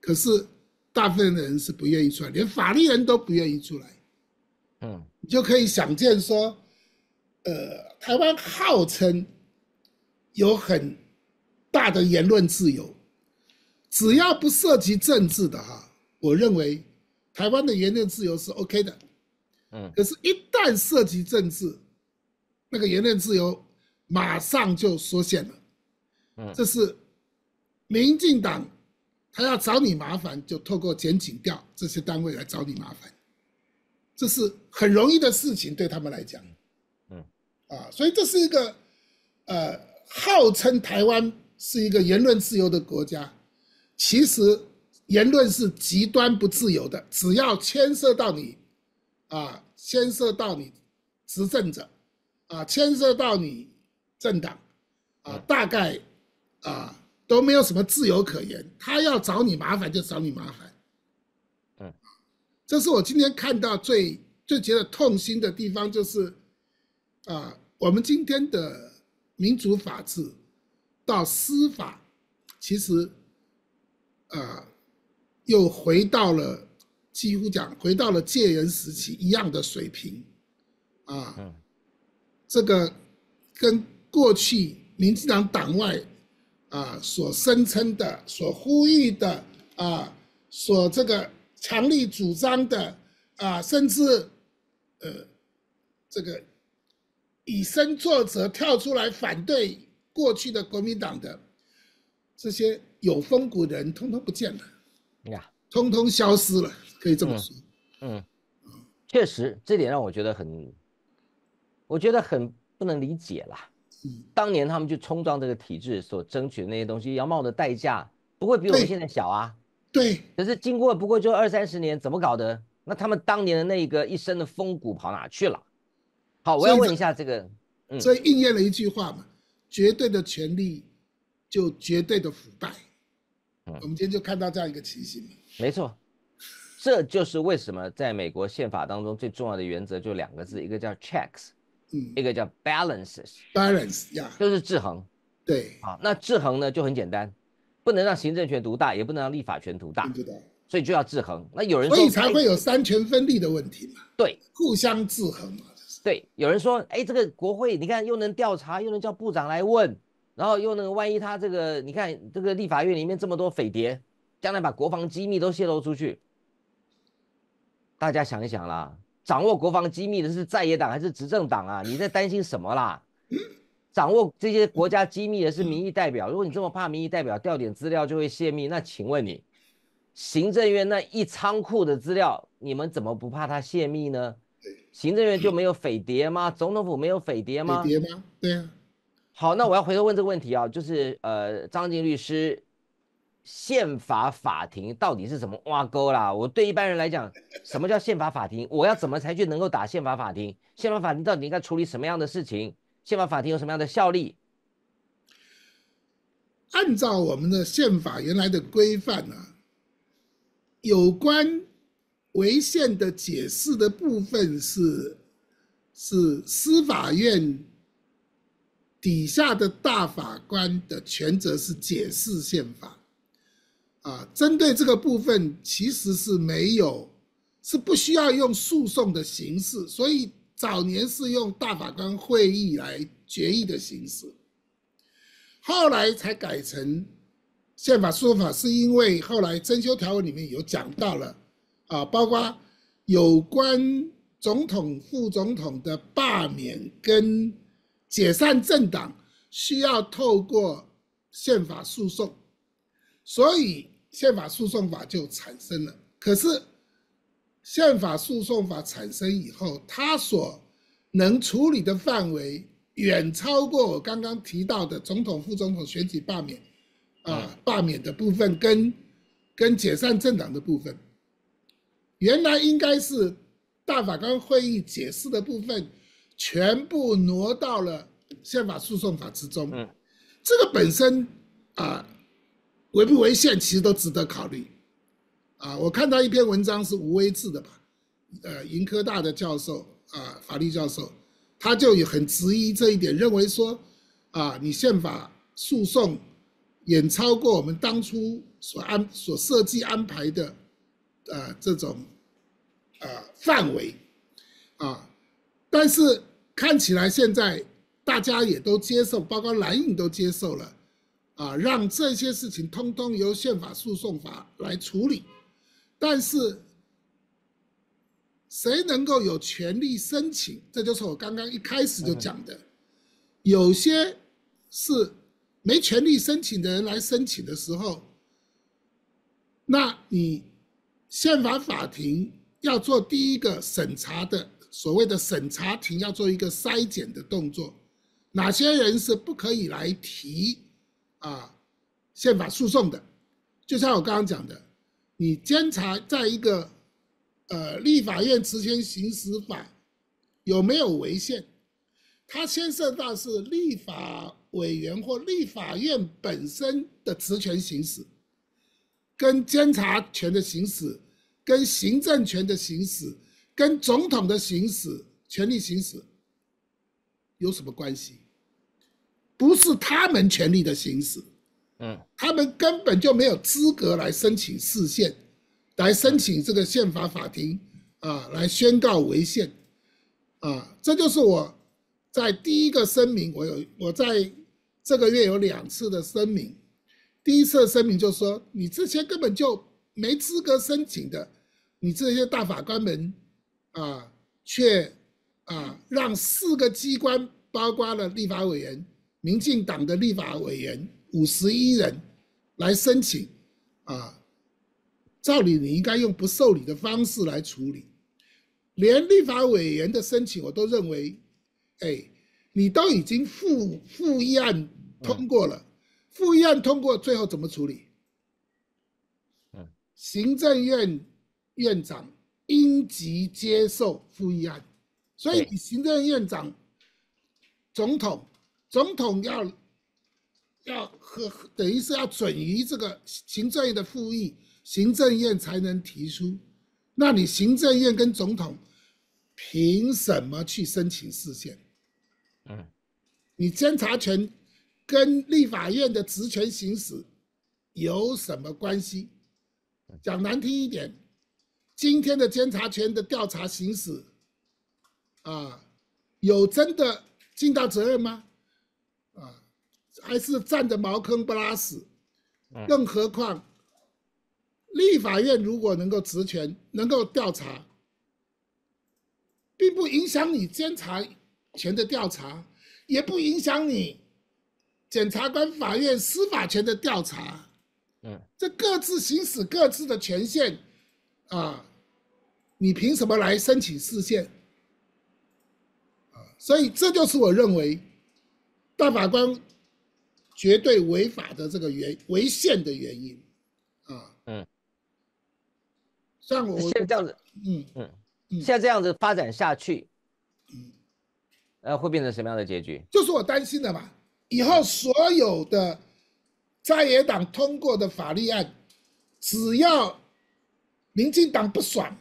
可是大部分的人是不愿意出来，连法律人都不愿意出来。嗯，你就可以想见说，呃，台湾号称有很大的言论自由。只要不涉及政治的哈，我认为台湾的言论自由是 OK 的，嗯，可是，一旦涉及政治，那个言论自由马上就缩限了，嗯，这是民进党他要找你麻烦，就透过检警调这些单位来找你麻烦，这是很容易的事情对他们来讲，嗯，啊，所以这是一个呃，号称台湾是一个言论自由的国家，其实。言论是极端不自由的，只要牵涉到你，啊，牵涉到你执政者，啊，牵涉到你政党，啊，大概啊都没有什么自由可言。他要找你麻烦就找你麻烦，嗯，这是我今天看到最最觉得痛心的地方，就是啊，我们今天的民主法治到司法，其实啊。又回到了几乎讲回到了戒严时期一样的水平，啊，这个跟过去民进党党外啊所声称的、所呼吁的啊、所这个强力主张的啊，甚至呃这个以身作则跳出来反对过去的国民党的这些有风骨的人，通通不见了。呀，通通消失了，可以这么说。嗯，确实，这点让我觉得很，我觉得很不能理解啦。嗯，当年他们去冲撞这个体制所争取的那些东西，要冒的代价不会比我们现在小啊。对。可是经过不过就二三十年，怎么搞的？那他们当年的那个一身的风骨跑哪去了？好，我要问一下这个，所以应验了一句话嘛：绝对的权利就绝对的腐败。嗯我们今天就看到这样一个情形，没错，这就是为什么在美国宪法当中最重要的原则就两个字，一个叫 checks，嗯，一个叫 balances，balance 呀，就是制衡。对，好，那制衡呢就很简单，不能让行政权独大，也不能让立法权独大，所以就要制衡。那有人所以才会有三权分立的问题嘛？对，互相制衡嘛。对，有人说，哎，这个国会你看又能调查，又能叫部长来问。然后又能，万一他这个，你看这个立法院里面这么多匪谍，将来把国防机密都泄露出去，大家想一想啦，掌握国防机密的是在野党还是执政党啊？你在担心什么啦？掌握这些国家机密的是民意代表，如果你这么怕民意代表调点资料就会泄密，那请问你，行政院那一仓库的资料，你们怎么不怕它泄密呢？行政院就没有匪谍吗？总统府没有匪谍吗？匪谍吗？对啊。好，那我要回头问这个问题啊，就是呃，张静律师，宪法法庭到底是怎么挖沟啦？我对一般人来讲，什么叫宪法法庭？我要怎么才去能够打宪法法庭？宪法法庭到底应该处理什么样的事情？宪法法庭有什么样的效力？按照我们的宪法原来的规范呢，有关违宪的解释的部分是是司法院。底下的大法官的权责是解释宪法，啊，针对这个部分其实是没有，是不需要用诉讼的形式，所以早年是用大法官会议来决议的形式，后来才改成宪法说法，是因为后来增修条文里面有讲到了，啊，包括有关总统、副总统的罢免跟。解散政党需要透过宪法诉讼，所以宪法诉讼法就产生了。可是宪法诉讼法产生以后，它所能处理的范围远超过我刚刚提到的总统、副总统选举罢免啊，罢免的部分跟跟解散政党的部分，原来应该是大法官会议解释的部分。全部挪到了宪法诉讼法之中，嗯，这个本身啊，违不违宪，其实都值得考虑。啊，我看到一篇文章是吴威志的吧，呃，银科大的教授啊，法律教授，他就有很质疑这一点，认为说，啊，你宪法诉讼远超过我们当初所安所设计安排的，呃，这种，呃，范围，啊。但是看起来现在大家也都接受，包括蓝印都接受了，啊，让这些事情通通由宪法诉讼法来处理。但是谁能够有权利申请？这就是我刚刚一开始就讲的，有些是没权利申请的人来申请的时候，那你宪法法庭要做第一个审查的所谓的审查庭，要做一个筛检的动作，哪些人是不可以来提啊宪法诉讼的？就像我刚刚讲的，你监察在一个。呃，立法院职权行使法有没有违宪？它牵涉到是立法委员或立法院本身的职权行使，跟监察权的行使、跟行政权的行使、跟总统的行使权力行使有什么关系？不是他们权利的行使，嗯，他们根本就没有资格来申请释宪。来申请这个宪法法庭啊，来宣告违宪。啊，这就是我在第一个声明，我有我在这个月有两次的声明，第一次声明就说你这些根本就没资格申请的，你这些大法官们啊，却啊让四个机关，包括了立法委员，民进党的立法委员五十一人来申请啊。照理你应该用不受理的方式来处理，连立法委员的申请我都认为，哎，你都已经复复议案通过了，复议案通过最后怎么处理？嗯，行政院院长应即接受复议案，所以行政院长、总统、总统要要和等于是要准于这个行政院的复议。行政院才能提出，那你行政院跟总统凭什么去申请释宪？嗯，你监察权跟立法院的职权行使有什么关系？讲难听一点，今天的监察权的调查行使，啊，有真的尽到责任吗？啊，还是占着茅坑不拉屎？更何况。立法院如果能够职权能够调查，并不影响你监察权的调查，也不影响你检察官、法院司法权的调查。嗯，这各自行使各自的权限，啊，你凭什么来申请释宪？啊，所以这就是我认为大法官绝对违法的这个原违宪的原因。啊，嗯。像我现在这样子，嗯嗯，现在这样子发展下去，嗯，呃，会变成什么样的结局？就是我担心的嘛。以后所有的在野党通过的法律案，只要民进党不爽，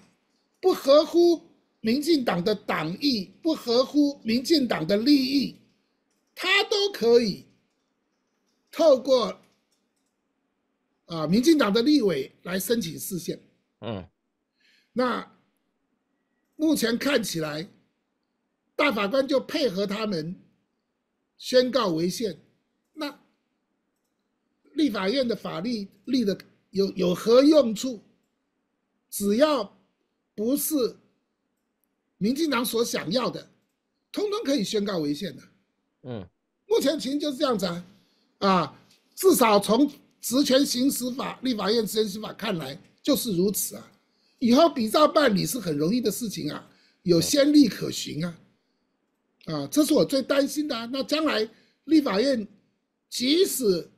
不合乎民进党的党意，不合乎民进党的利益，他都可以透过啊民进党的立委来申请释宪。嗯。那目前看起来，大法官就配合他们宣告违宪。那立法院的法律立的有有何用处？只要不是民进党所想要的，通通可以宣告违宪的。嗯，目前情形就是这样子啊，啊，至少从职权行使法、立法院职权行使法看来就是如此啊。以后比照办理是很容易的事情啊，有先例可循啊，啊，这是我最担心的。那将来立法院即使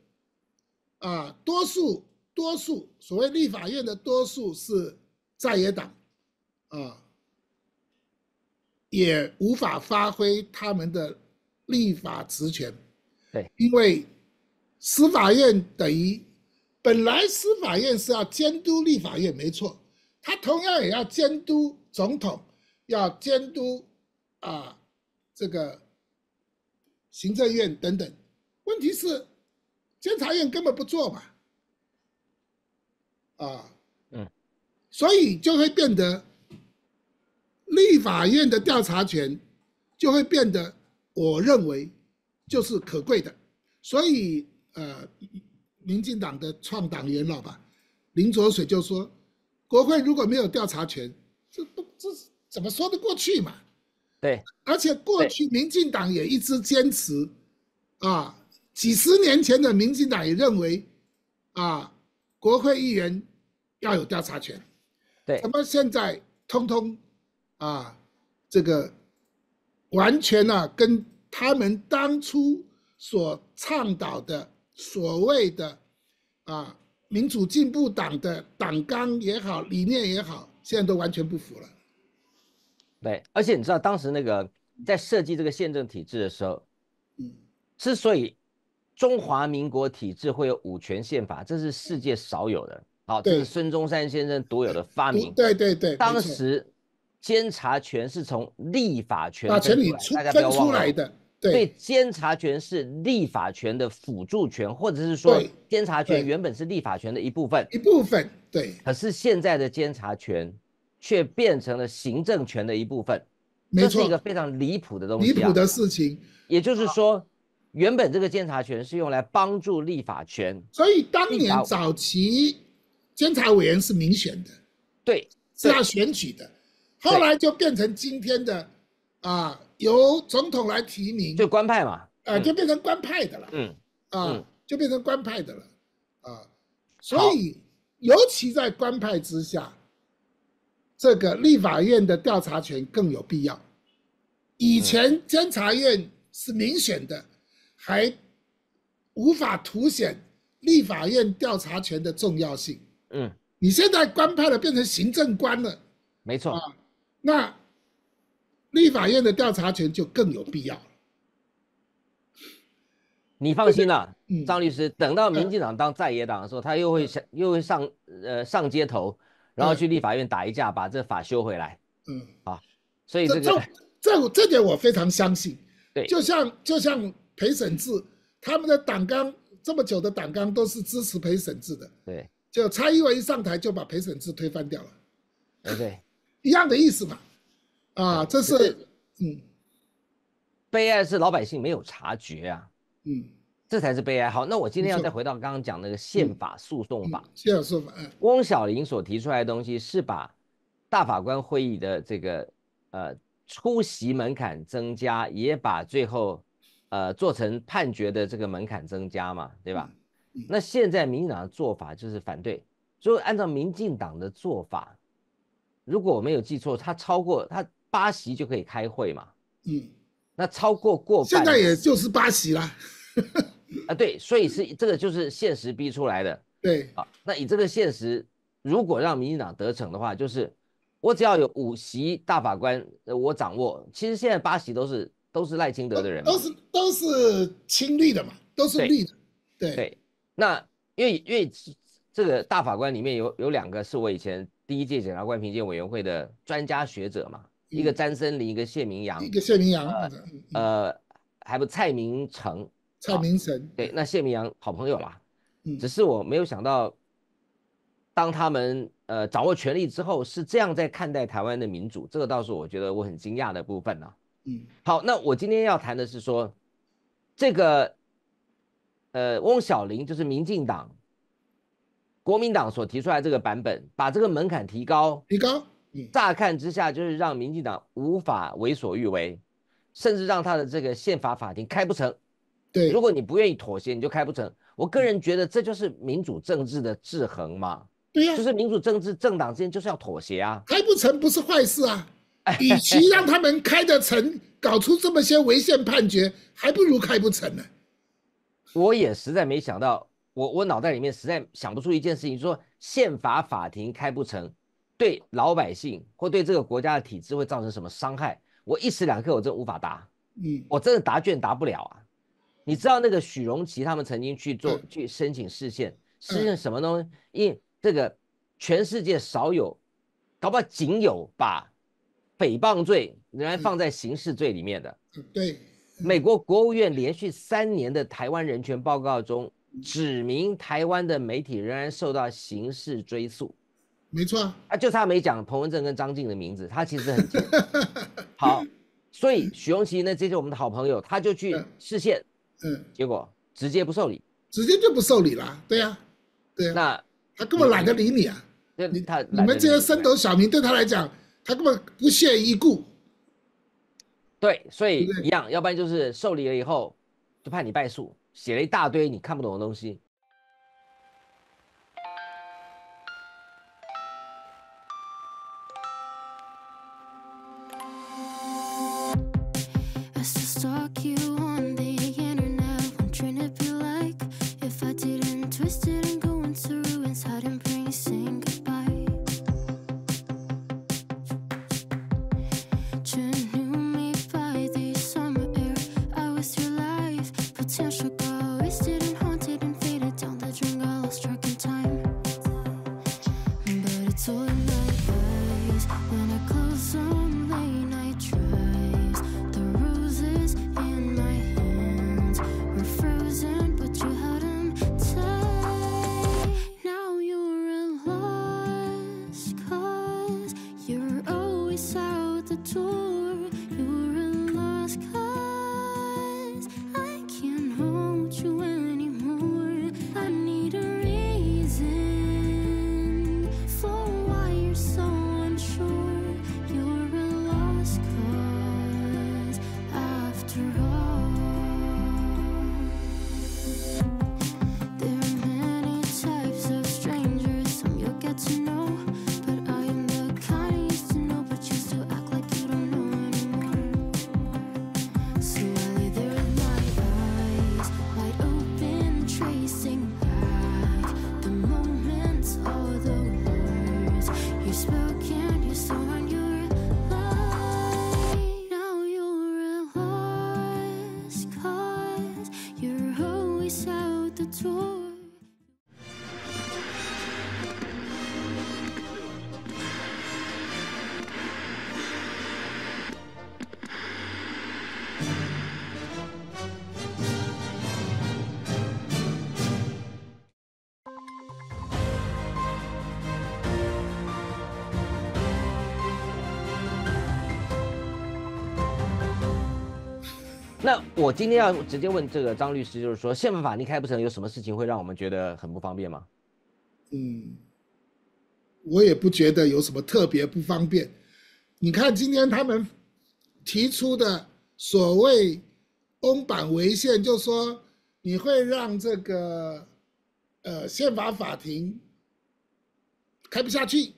啊多数多数所谓立法院的多数是在野党啊，也无法发挥他们的立法职权。对，因为司法院等于本来司法院是要监督立法院，没错。他同样也要监督总统，要监督啊，这个行政院等等。问题是，监察院根本不做嘛，啊，嗯，所以就会变得立法院的调查权就会变得，我认为就是可贵的。所以，呃，民进党的创党元老吧，林卓水就说。国会如果没有调查权，这不这怎么说得过去嘛？对，而且过去民进党也一直坚持，啊，几十年前的民进党也认为，啊，国会议员要有调查权，对，怎么现在通通，啊，这个完全呢跟他们当初所倡导的所谓的啊民主进步党的党纲也好，理念也好，现在都完全不符了。对，而且你知道当时那个在设计这个宪政体制的时候，嗯，之所以中华民国体制会有五权宪法，这是世界少有的。好，这是孙中山先生独有的发明。对对对，当时监察权是从立法权把权里大家不要忘了。对，监察权是立法权的辅助权，或者是说监察权原本是立法权的一部分。一部分，对。可是现在的监察权。却变成了行政权的一部分，这是一个非常离谱的东西。离谱的事情，也就是说，原本这个监察权是用来帮助立法权，所以当年早期监察委员是民选的，对，是要选举的，后来就变成今天的啊，由总统来提名，就官派嘛，啊，就变成官派的了，嗯，啊，就变成官派的了，啊，所以尤其在官派之下。这个立法院的调查权更有必要。以前监察院是民选的，还无法凸显立法院调查权的重要性。嗯，你现在官派了，变成行政官了，没错。啊那立法院的调查权就更有必要了。你放心了，张律师，等到民进党当在野党的时候，他又会上又会上呃上街头。然后去立法院打一架，把这法修回来。嗯，啊，所以这个这这点我非常相信。对，就像就像陪审制，他们的党纲这么久的党纲都是支持陪审制的。对，就蔡英文一上台就把陪审制推翻掉了。对，一样的意思嘛。啊，这是嗯，悲哀是老百姓没有察觉啊。嗯。这才是悲哀。好，那我今天要再回到刚刚讲那个宪法诉讼法。宪法诉讼法。翁小玲所提出来的东西是把大法官会议的这个呃出席门槛增加，也把最后呃做成判决的这个门槛增加嘛，对吧？那现在民进党的做法就是反对，所以按照民进党的做法，如果我没有记错，他超过他八席就可以开会嘛。嗯。那超过过半，现在也就是八席啦。啊，对，所以是这个就是现实逼出来的。对，啊，那以这个现实，如果让民进党得逞的话，就是我只要有五席大法官，我掌握。其实现在八席都是都是赖清德的人，都是都是亲绿的嘛，都是绿的。对对，那因为因为这个大法官里面有有两个是我以前第一届检察官评鉴委员会的专家学者嘛，一个詹森林，一个谢明阳，一个谢明阳，呃，还不蔡明成。蔡明成对，那谢明阳好朋友啦，嗯，只是我没有想到，当他们呃掌握权力之后，是这样在看待台湾的民主，这个倒是我觉得我很惊讶的部分呢。嗯，好，那我今天要谈的是说，这个呃翁小玲就是民进党、国民党所提出来这个版本，把这个门槛提高，提高，乍看之下就是让民进党无法为所欲为，甚至让他的这个宪法法庭开不成。对，如果你不愿意妥协，你就开不成。我个人觉得这就是民主政治的制衡嘛。对呀，就是民主政治政党之间就是要妥协啊。开不成不是坏事啊，与其让他们开得成，搞出这么些违宪判决，还不如开不成呢。我也实在没想到，我我脑袋里面实在想不出一件事情，说宪法法庭开不成，对老百姓或对这个国家的体制会造成什么伤害？我一时两刻我真无法答。嗯，我真的答卷答不了啊。你知道那个许荣奇他们曾经去做去申请视线，视线什么东西？因这个全世界少有，搞不好仅有把诽谤罪仍然放在刑事罪里面的。对，美国国务院连续三年的台湾人权报告中，指明台湾的媒体仍然受到刑事追诉。没错，啊，就差没讲彭文正跟张静的名字，他其实很 好。所以许荣奇呢，这是我们的好朋友，他就去视线。嗯，结果直接不受理，直接就不受理了。对呀，对呀。那他根本懒得理你啊。你他你们这些升斗小民对他来讲，他根本不屑一顾。对，所以一样，要不然就是受理了以后就判你败诉，写了一大堆你看不懂的东西。那我今天要直接问这个张律师，就是说宪法法庭开不成，有什么事情会让我们觉得很不方便吗？嗯，我也不觉得有什么特别不方便。你看今天他们提出的所谓“翁版违宪”，就说你会让这个呃宪法法庭开不下去，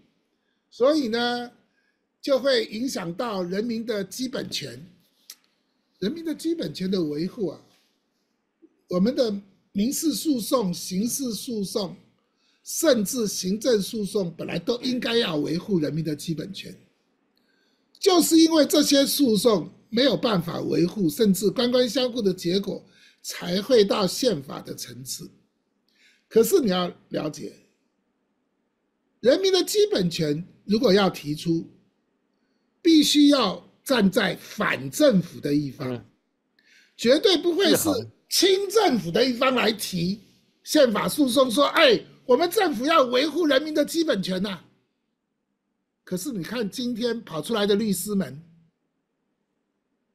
所以呢就会影响到人民的基本权。人民的基本权的维护啊，我们的民事诉讼、刑事诉讼，甚至行政诉讼，本来都应该要维护人民的基本权。就是因为这些诉讼没有办法维护，甚至官官相护的结果，才会到宪法的层次。可是你要了解，人民的基本权如果要提出，必须要。站在反政府的一方，绝对不会是亲政府的一方来提宪法诉讼，说：“哎，我们政府要维护人民的基本权呐。”可是你看今天跑出来的律师们，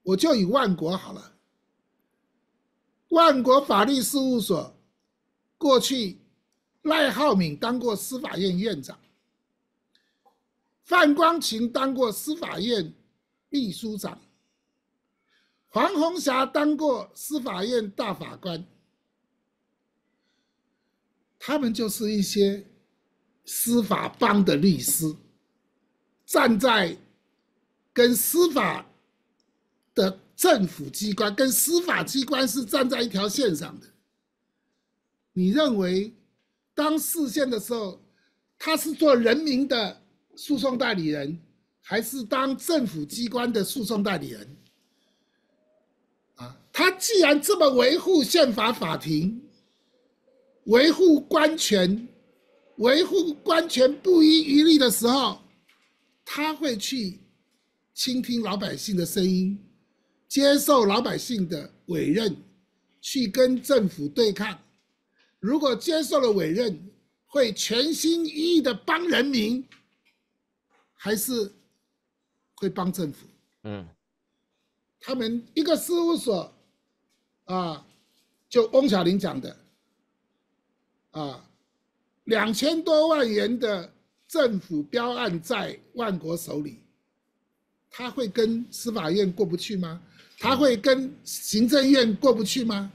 我就以万国好了，万国法律事务所过去赖浩敏当过司法院院长，范光琴当过司法院。秘书长黄红霞当过司法院大法官，他们就是一些司法帮的律师，站在跟司法的政府机关、跟司法机关是站在一条线上的。你认为当视线的时候，他是做人民的诉讼代理人？还是当政府机关的诉讼代理人啊？他既然这么维护宪法法庭，维护官权，维护官权不遗余力的时候，他会去倾听老百姓的声音，接受老百姓的委任，去跟政府对抗。如果接受了委任，会全心一意的帮人民，还是？会帮政府，嗯，他们一个事务所，啊，就翁小玲讲的，啊，两千多万元的政府标案在万国手里，他会跟司法院过不去吗？他会跟行政院过不去吗？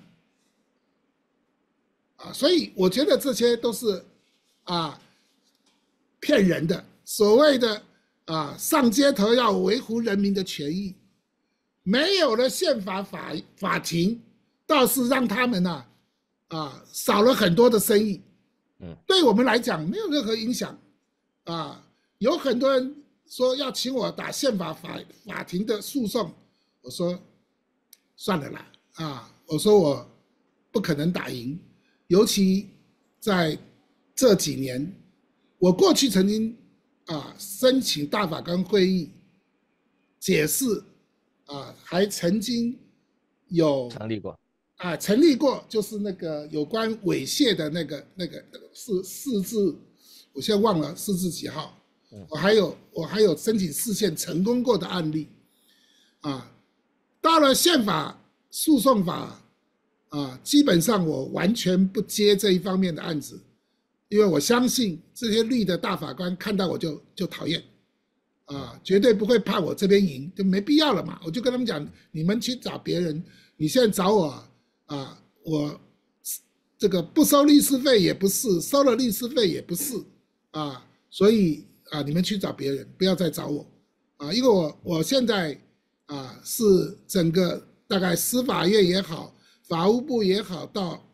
啊，所以我觉得这些都是啊骗人的，所谓的啊上街头要维护人民的权益，没有了宪法法法庭，倒是让他们呐啊少了很多的生意，嗯，对我们来讲没有任何影响，啊，有很多人说要请我打宪法法法庭的诉讼，我说算了啦，啊，我说我不可能打赢。尤其在这几年，我过去曾经啊申请大法官会议解释啊，还曾经有成立过啊，成立过就是那个有关猥亵的那个那个四四字，我现在忘了四字几号。我还有我还有申请视线成功过的案例啊，到了宪法诉讼法。啊，基本上我完全不接这一方面的案子，因为我相信这些绿的大法官看到我就就讨厌，啊，绝对不会怕我这边赢，就没必要了嘛。我就跟他们讲，你们去找别人，你现在找我啊，我这个不收律师费也不是，收了律师费也不是，啊，所以啊，你们去找别人，不要再找我，啊，因为我我现在啊是整个大概司法院也好。法务部也好，到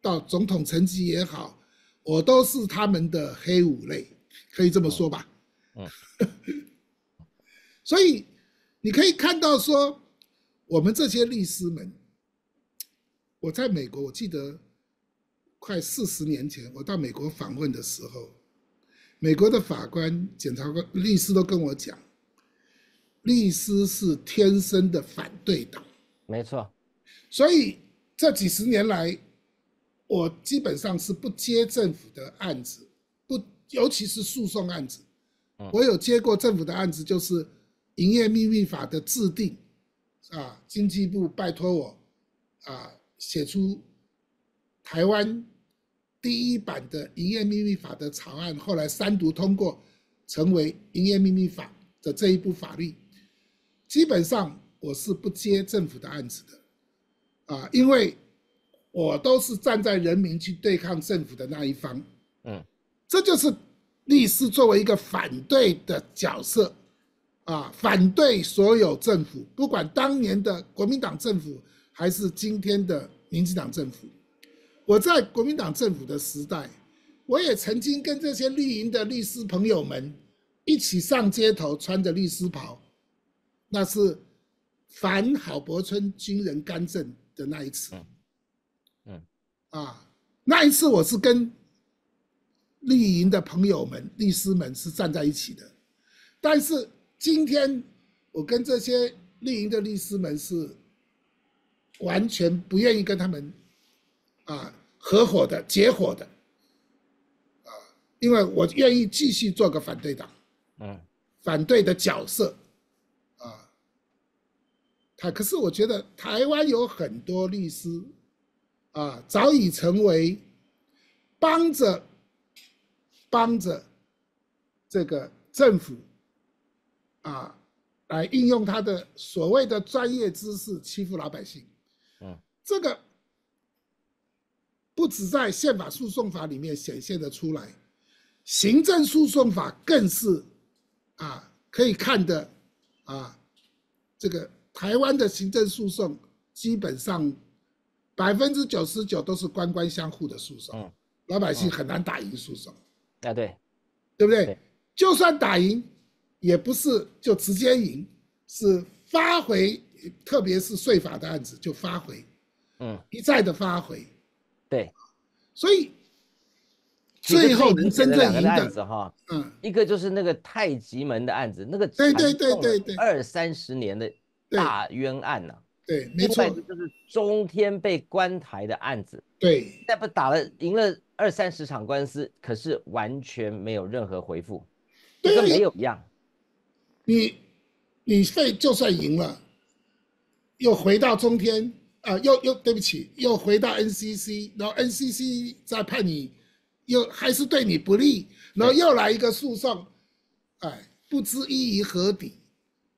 到总统层级也好，我都是他们的黑五类，可以这么说吧？嗯，所以你可以看到说，我们这些律师们，我在美国，我记得快四十年前，我到美国访问的时候，美国的法官、检察官、律师都跟我讲，律师是天生的反对党。没错，所以。这几十年来，我基本上是不接政府的案子，不，尤其是诉讼案子。我有接过政府的案子，就是营业秘密法的制定，啊，经济部拜托我，啊，写出台湾第一版的营业秘密法的草案，后来三读通过，成为营业秘密法的这一部法律。基本上我是不接政府的案子的。啊，因为我都是站在人民去对抗政府的那一方，嗯，这就是律师作为一个反对的角色，啊，反对所有政府，不管当年的国民党政府还是今天的民进党政府。我在国民党政府的时代，我也曾经跟这些绿营的律师朋友们一起上街头，穿着律师袍，那是反郝柏村军人干政。的那一次，嗯，啊，那一次我是跟绿营的朋友们、律师们是站在一起的，但是今天我跟这些绿营的律师们是完全不愿意跟他们啊合伙的、结伙的，啊，因为我愿意继续做个反对党，嗯，反对的角色。啊他可是我觉得台湾有很多律师，啊，早已成为帮着帮着这个政府啊，来运用他的所谓的专业知识欺负老百姓。嗯，这个不止在宪法诉讼法里面显现的出来，行政诉讼法更是啊，可以看的啊，这个。台湾的行政诉讼基本上百分之九十九都是官官相护的诉讼，老百姓很难打赢诉讼。啊，对，对不对？就算打赢，也不是就直接赢，是发回，特别是税法的案子就发回，嗯，一再的发回。对，所以最后能真正赢的案子哈，嗯，一个就是那个太极门的案子，那个对对对对对，二三十年的。大冤案呢？对，没错，就是中天被关台的案子。对，那不打了赢了二三十场官司，可是完全没有任何回复，跟没有一样。你你费就算赢了，又回到中天啊，又又对不起，又回到 NCC，然后 NCC 再判你，又还是对你不利，然后又来一个诉讼，哎，不知意于何底。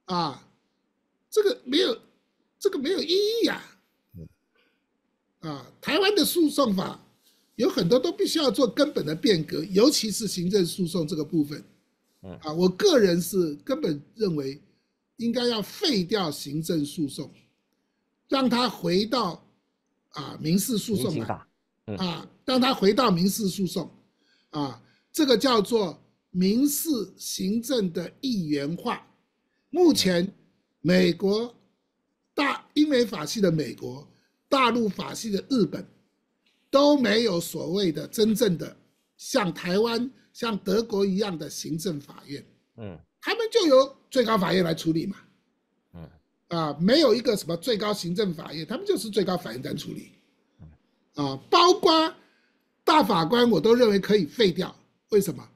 啊，这个没有，这个没有意义呀。啊，台湾的诉讼法有很多都必须要做根本的变革，尤其是行政诉讼这个部分。嗯，啊，我个人是根本认为应该要废掉行政诉讼，让它回到啊民事诉讼法，啊，让它回到民事诉讼，啊，这个叫做民事行政的一元化。目前美国大英美法系的美国。大陆法系的日本都没有所谓的真正的像台湾、像德国一样的行政法院，嗯，他们就由最高法院来处理嘛，嗯，啊，没有一个什么最高行政法院，他们就是最高法院在处理，啊，包括大法官我都认为可以废掉，为什么？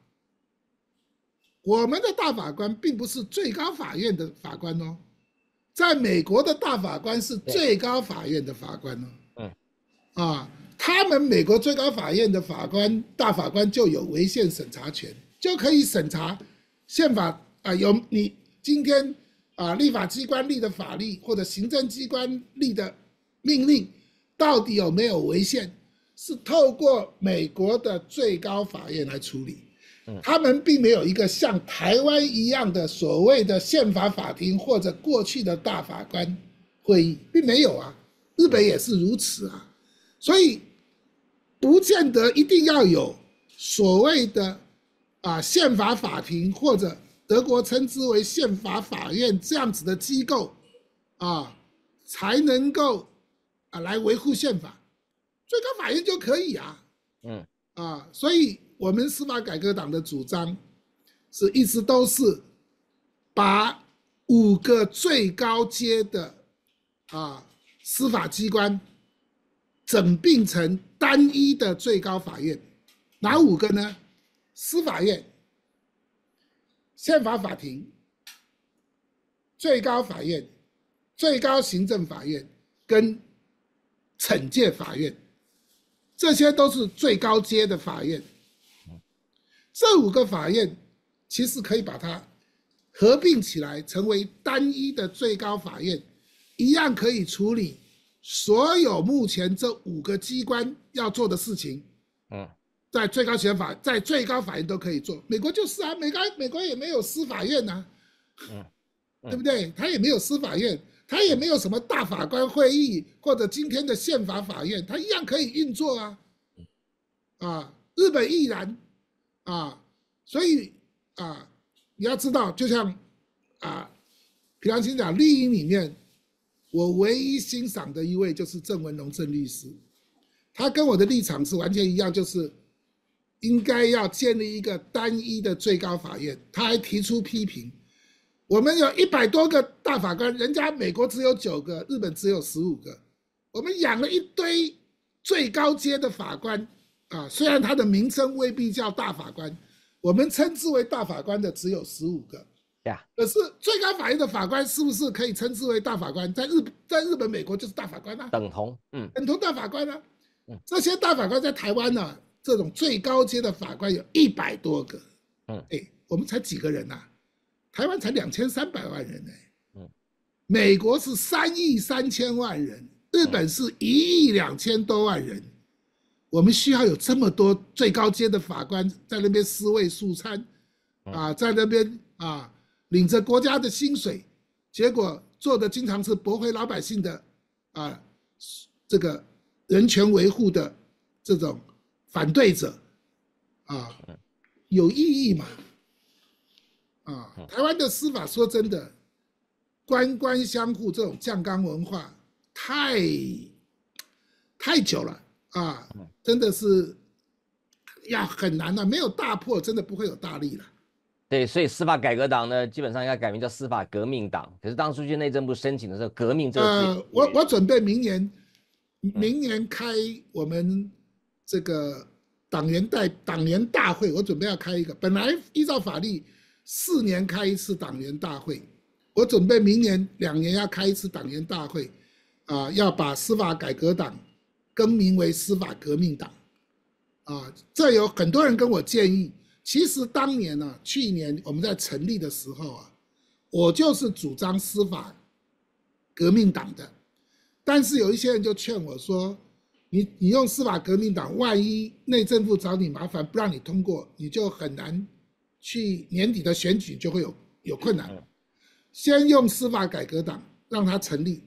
我们的大法官并不是最高法院的法官哦。在美国的大法官是最高法院的法官呢，嗯，啊，他们美国最高法院的法官大法官就有违宪审查权，就可以审查宪法啊，有你今天啊立法机关立的法律或者行政机关立的命令到底有没有违宪，是透过美国的最高法院来处理。他们并没有一个像台湾一样的所谓的宪法法庭或者过去的大法官会议，并没有啊。日本也是如此啊，所以不见得一定要有所谓的啊宪法法庭或者德国称之为宪法法院这样子的机构啊，才能够啊来维护宪法。最高法院就可以啊，嗯啊，所以。我们司法改革党的主张是一直都是把五个最高阶的啊司法机关整并成单一的最高法院，哪五个呢？司法院、宪法法庭、最高法院、最高行政法院跟惩戒法院，这些都是最高阶的法院。这五个法院其实可以把它合并起来，成为单一的最高法院，一样可以处理所有目前这五个机关要做的事情。嗯，在最高法在最高法院都可以做。美国就是啊，美国美国也没有司法院呐，嗯，对不对？他也没有司法院，他也没有什么大法官会议或者今天的宪法法院，他一样可以运作啊。啊，日本亦然。啊，所以啊，你要知道，就像啊，平常心讲，绿营里面，我唯一欣赏的一位就是郑文龙郑律师，他跟我的立场是完全一样，就是应该要建立一个单一的最高法院。他还提出批评，我们有一百多个大法官，人家美国只有九个，日本只有十五个，我们养了一堆最高阶的法官。啊，虽然他的名称未必叫大法官，我们称之为大法官的只有十五个。呀，可是最高法院的法官是不是可以称之为大法官？在日在日本、美国就是大法官啊，等同，嗯，等同大法官啊。嗯，这些大法官在台湾呢，这种最高阶的法官有一百多个。嗯，哎，我们才几个人呐？台湾才两千三百万人呢。嗯，美国是三亿三千万人，日本是一亿两千多万人。我们需要有这么多最高阶的法官在那边尸位素餐，啊，在那边啊领着国家的薪水，结果做的经常是驳回老百姓的啊这个人权维护的这种反对者，啊，有意义吗？啊，台湾的司法说真的，官官相护这种酱缸文化太太久了。啊，真的是呀，很难的，没有大破，真的不会有大利了。对，所以司法改革党呢，基本上应该改名叫司法革命党。可是当初去内政部申请的时候，革命这个呃，我我准备明年，明年开我们这个党员代党员大会，我准备要开一个。本来依照法律，四年开一次党员大会，我准备明年两年要开一次党员大会，啊，要把司法改革党。更名为司法革命党，啊，这有很多人跟我建议。其实当年呢，去年我们在成立的时候啊，我就是主张司法革命党的，但是有一些人就劝我说，你你用司法革命党，万一内政部找你麻烦不让你通过，你就很难去年底的选举就会有有困难。先用司法改革党让它成立，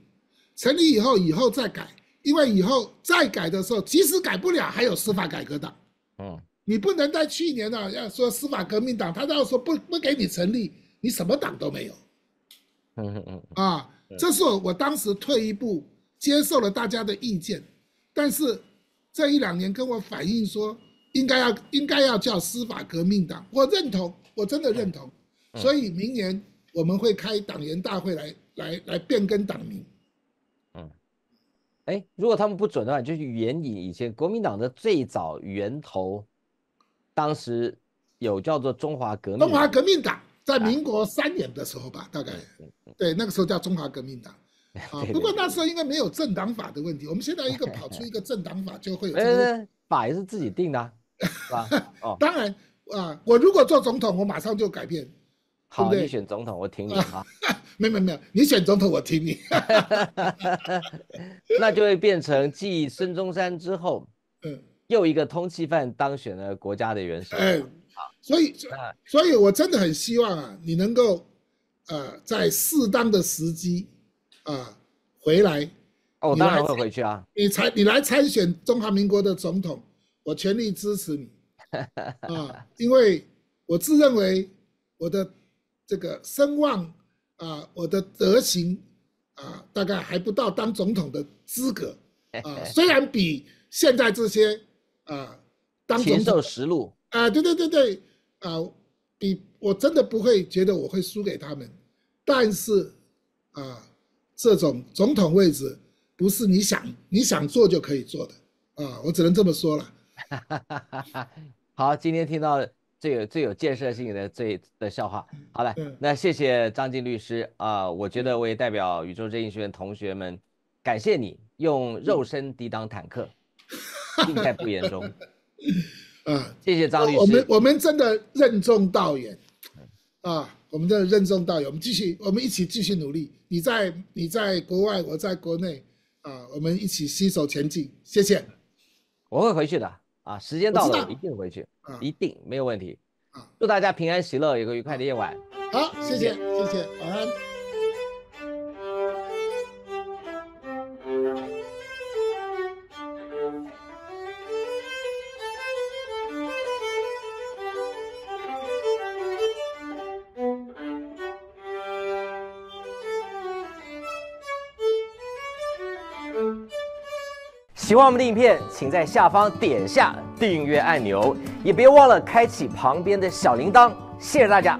成立以后以后再改，因为以后再改的时候，即使改不了，还有司法改革党。哦，你不能在去年呢要说司法革命党，他到时候不不给你成立，你什么党都没有。嗯嗯嗯。啊，这是我我当时退一步接受了大家的意见，但是这一两年跟我反映说应该要应该要叫司法革命党，我认同，我真的认同，所以明年。我们会开党员大会来来来变更党名。嗯，哎，如果他们不准的话，就是援引以前国民党的最早源头，当时有叫做中华革命中华革命党，在民国三年的时候吧，大概对那个时候叫中华革命党 啊。不过那时候应该没有政党法的问题，我们现在一个跑出一个政党法就会有。哎，法也是自己定的，是吧？哦，当然啊，我如果做总统，我马上就改变。好，你选总统，我挺你啊！没有没有没有，你选总统，我挺你。那就会变成继孙中山之后，嗯，又一个通缉犯当选了国家的元首。哎，好，所以，所以我真的很希望啊，你能够，呃，在适当的时机，啊，回来。哦，我当然会回去啊。你参，你来参选中华民国的总统，我全力支持你。啊，因为我自认为我的。这个声望啊，我的德行啊，大概还不到当总统的资格 啊。虽然比现在这些啊，当总统实录啊，对对对对啊，比我真的不会觉得我会输给他们。但是啊，这种总统位置不是你想你想做就可以做的啊，我只能这么说了。好，今天听到。最有最有建设性的最的笑话，好了，那谢谢张静律师啊，我觉得我也代表宇宙正义学院同学们，感谢你用肉身抵挡坦克，尽在不言中。啊，谢谢张律师，我们我们真的任重道远，啊，我们真的任重道远，我们继续，我们一起继续努力。你在你在国外，我在国内，啊，我们一起携手前进。谢谢，我会回去的。啊，时间到了，一定回去，一定没有问题。祝大家平安喜乐，有个愉快的夜晚。好，谢谢，谢谢，晚安。喜欢我们的影片，请在下方点下订阅按钮，也别忘了开启旁边的小铃铛。谢谢大家。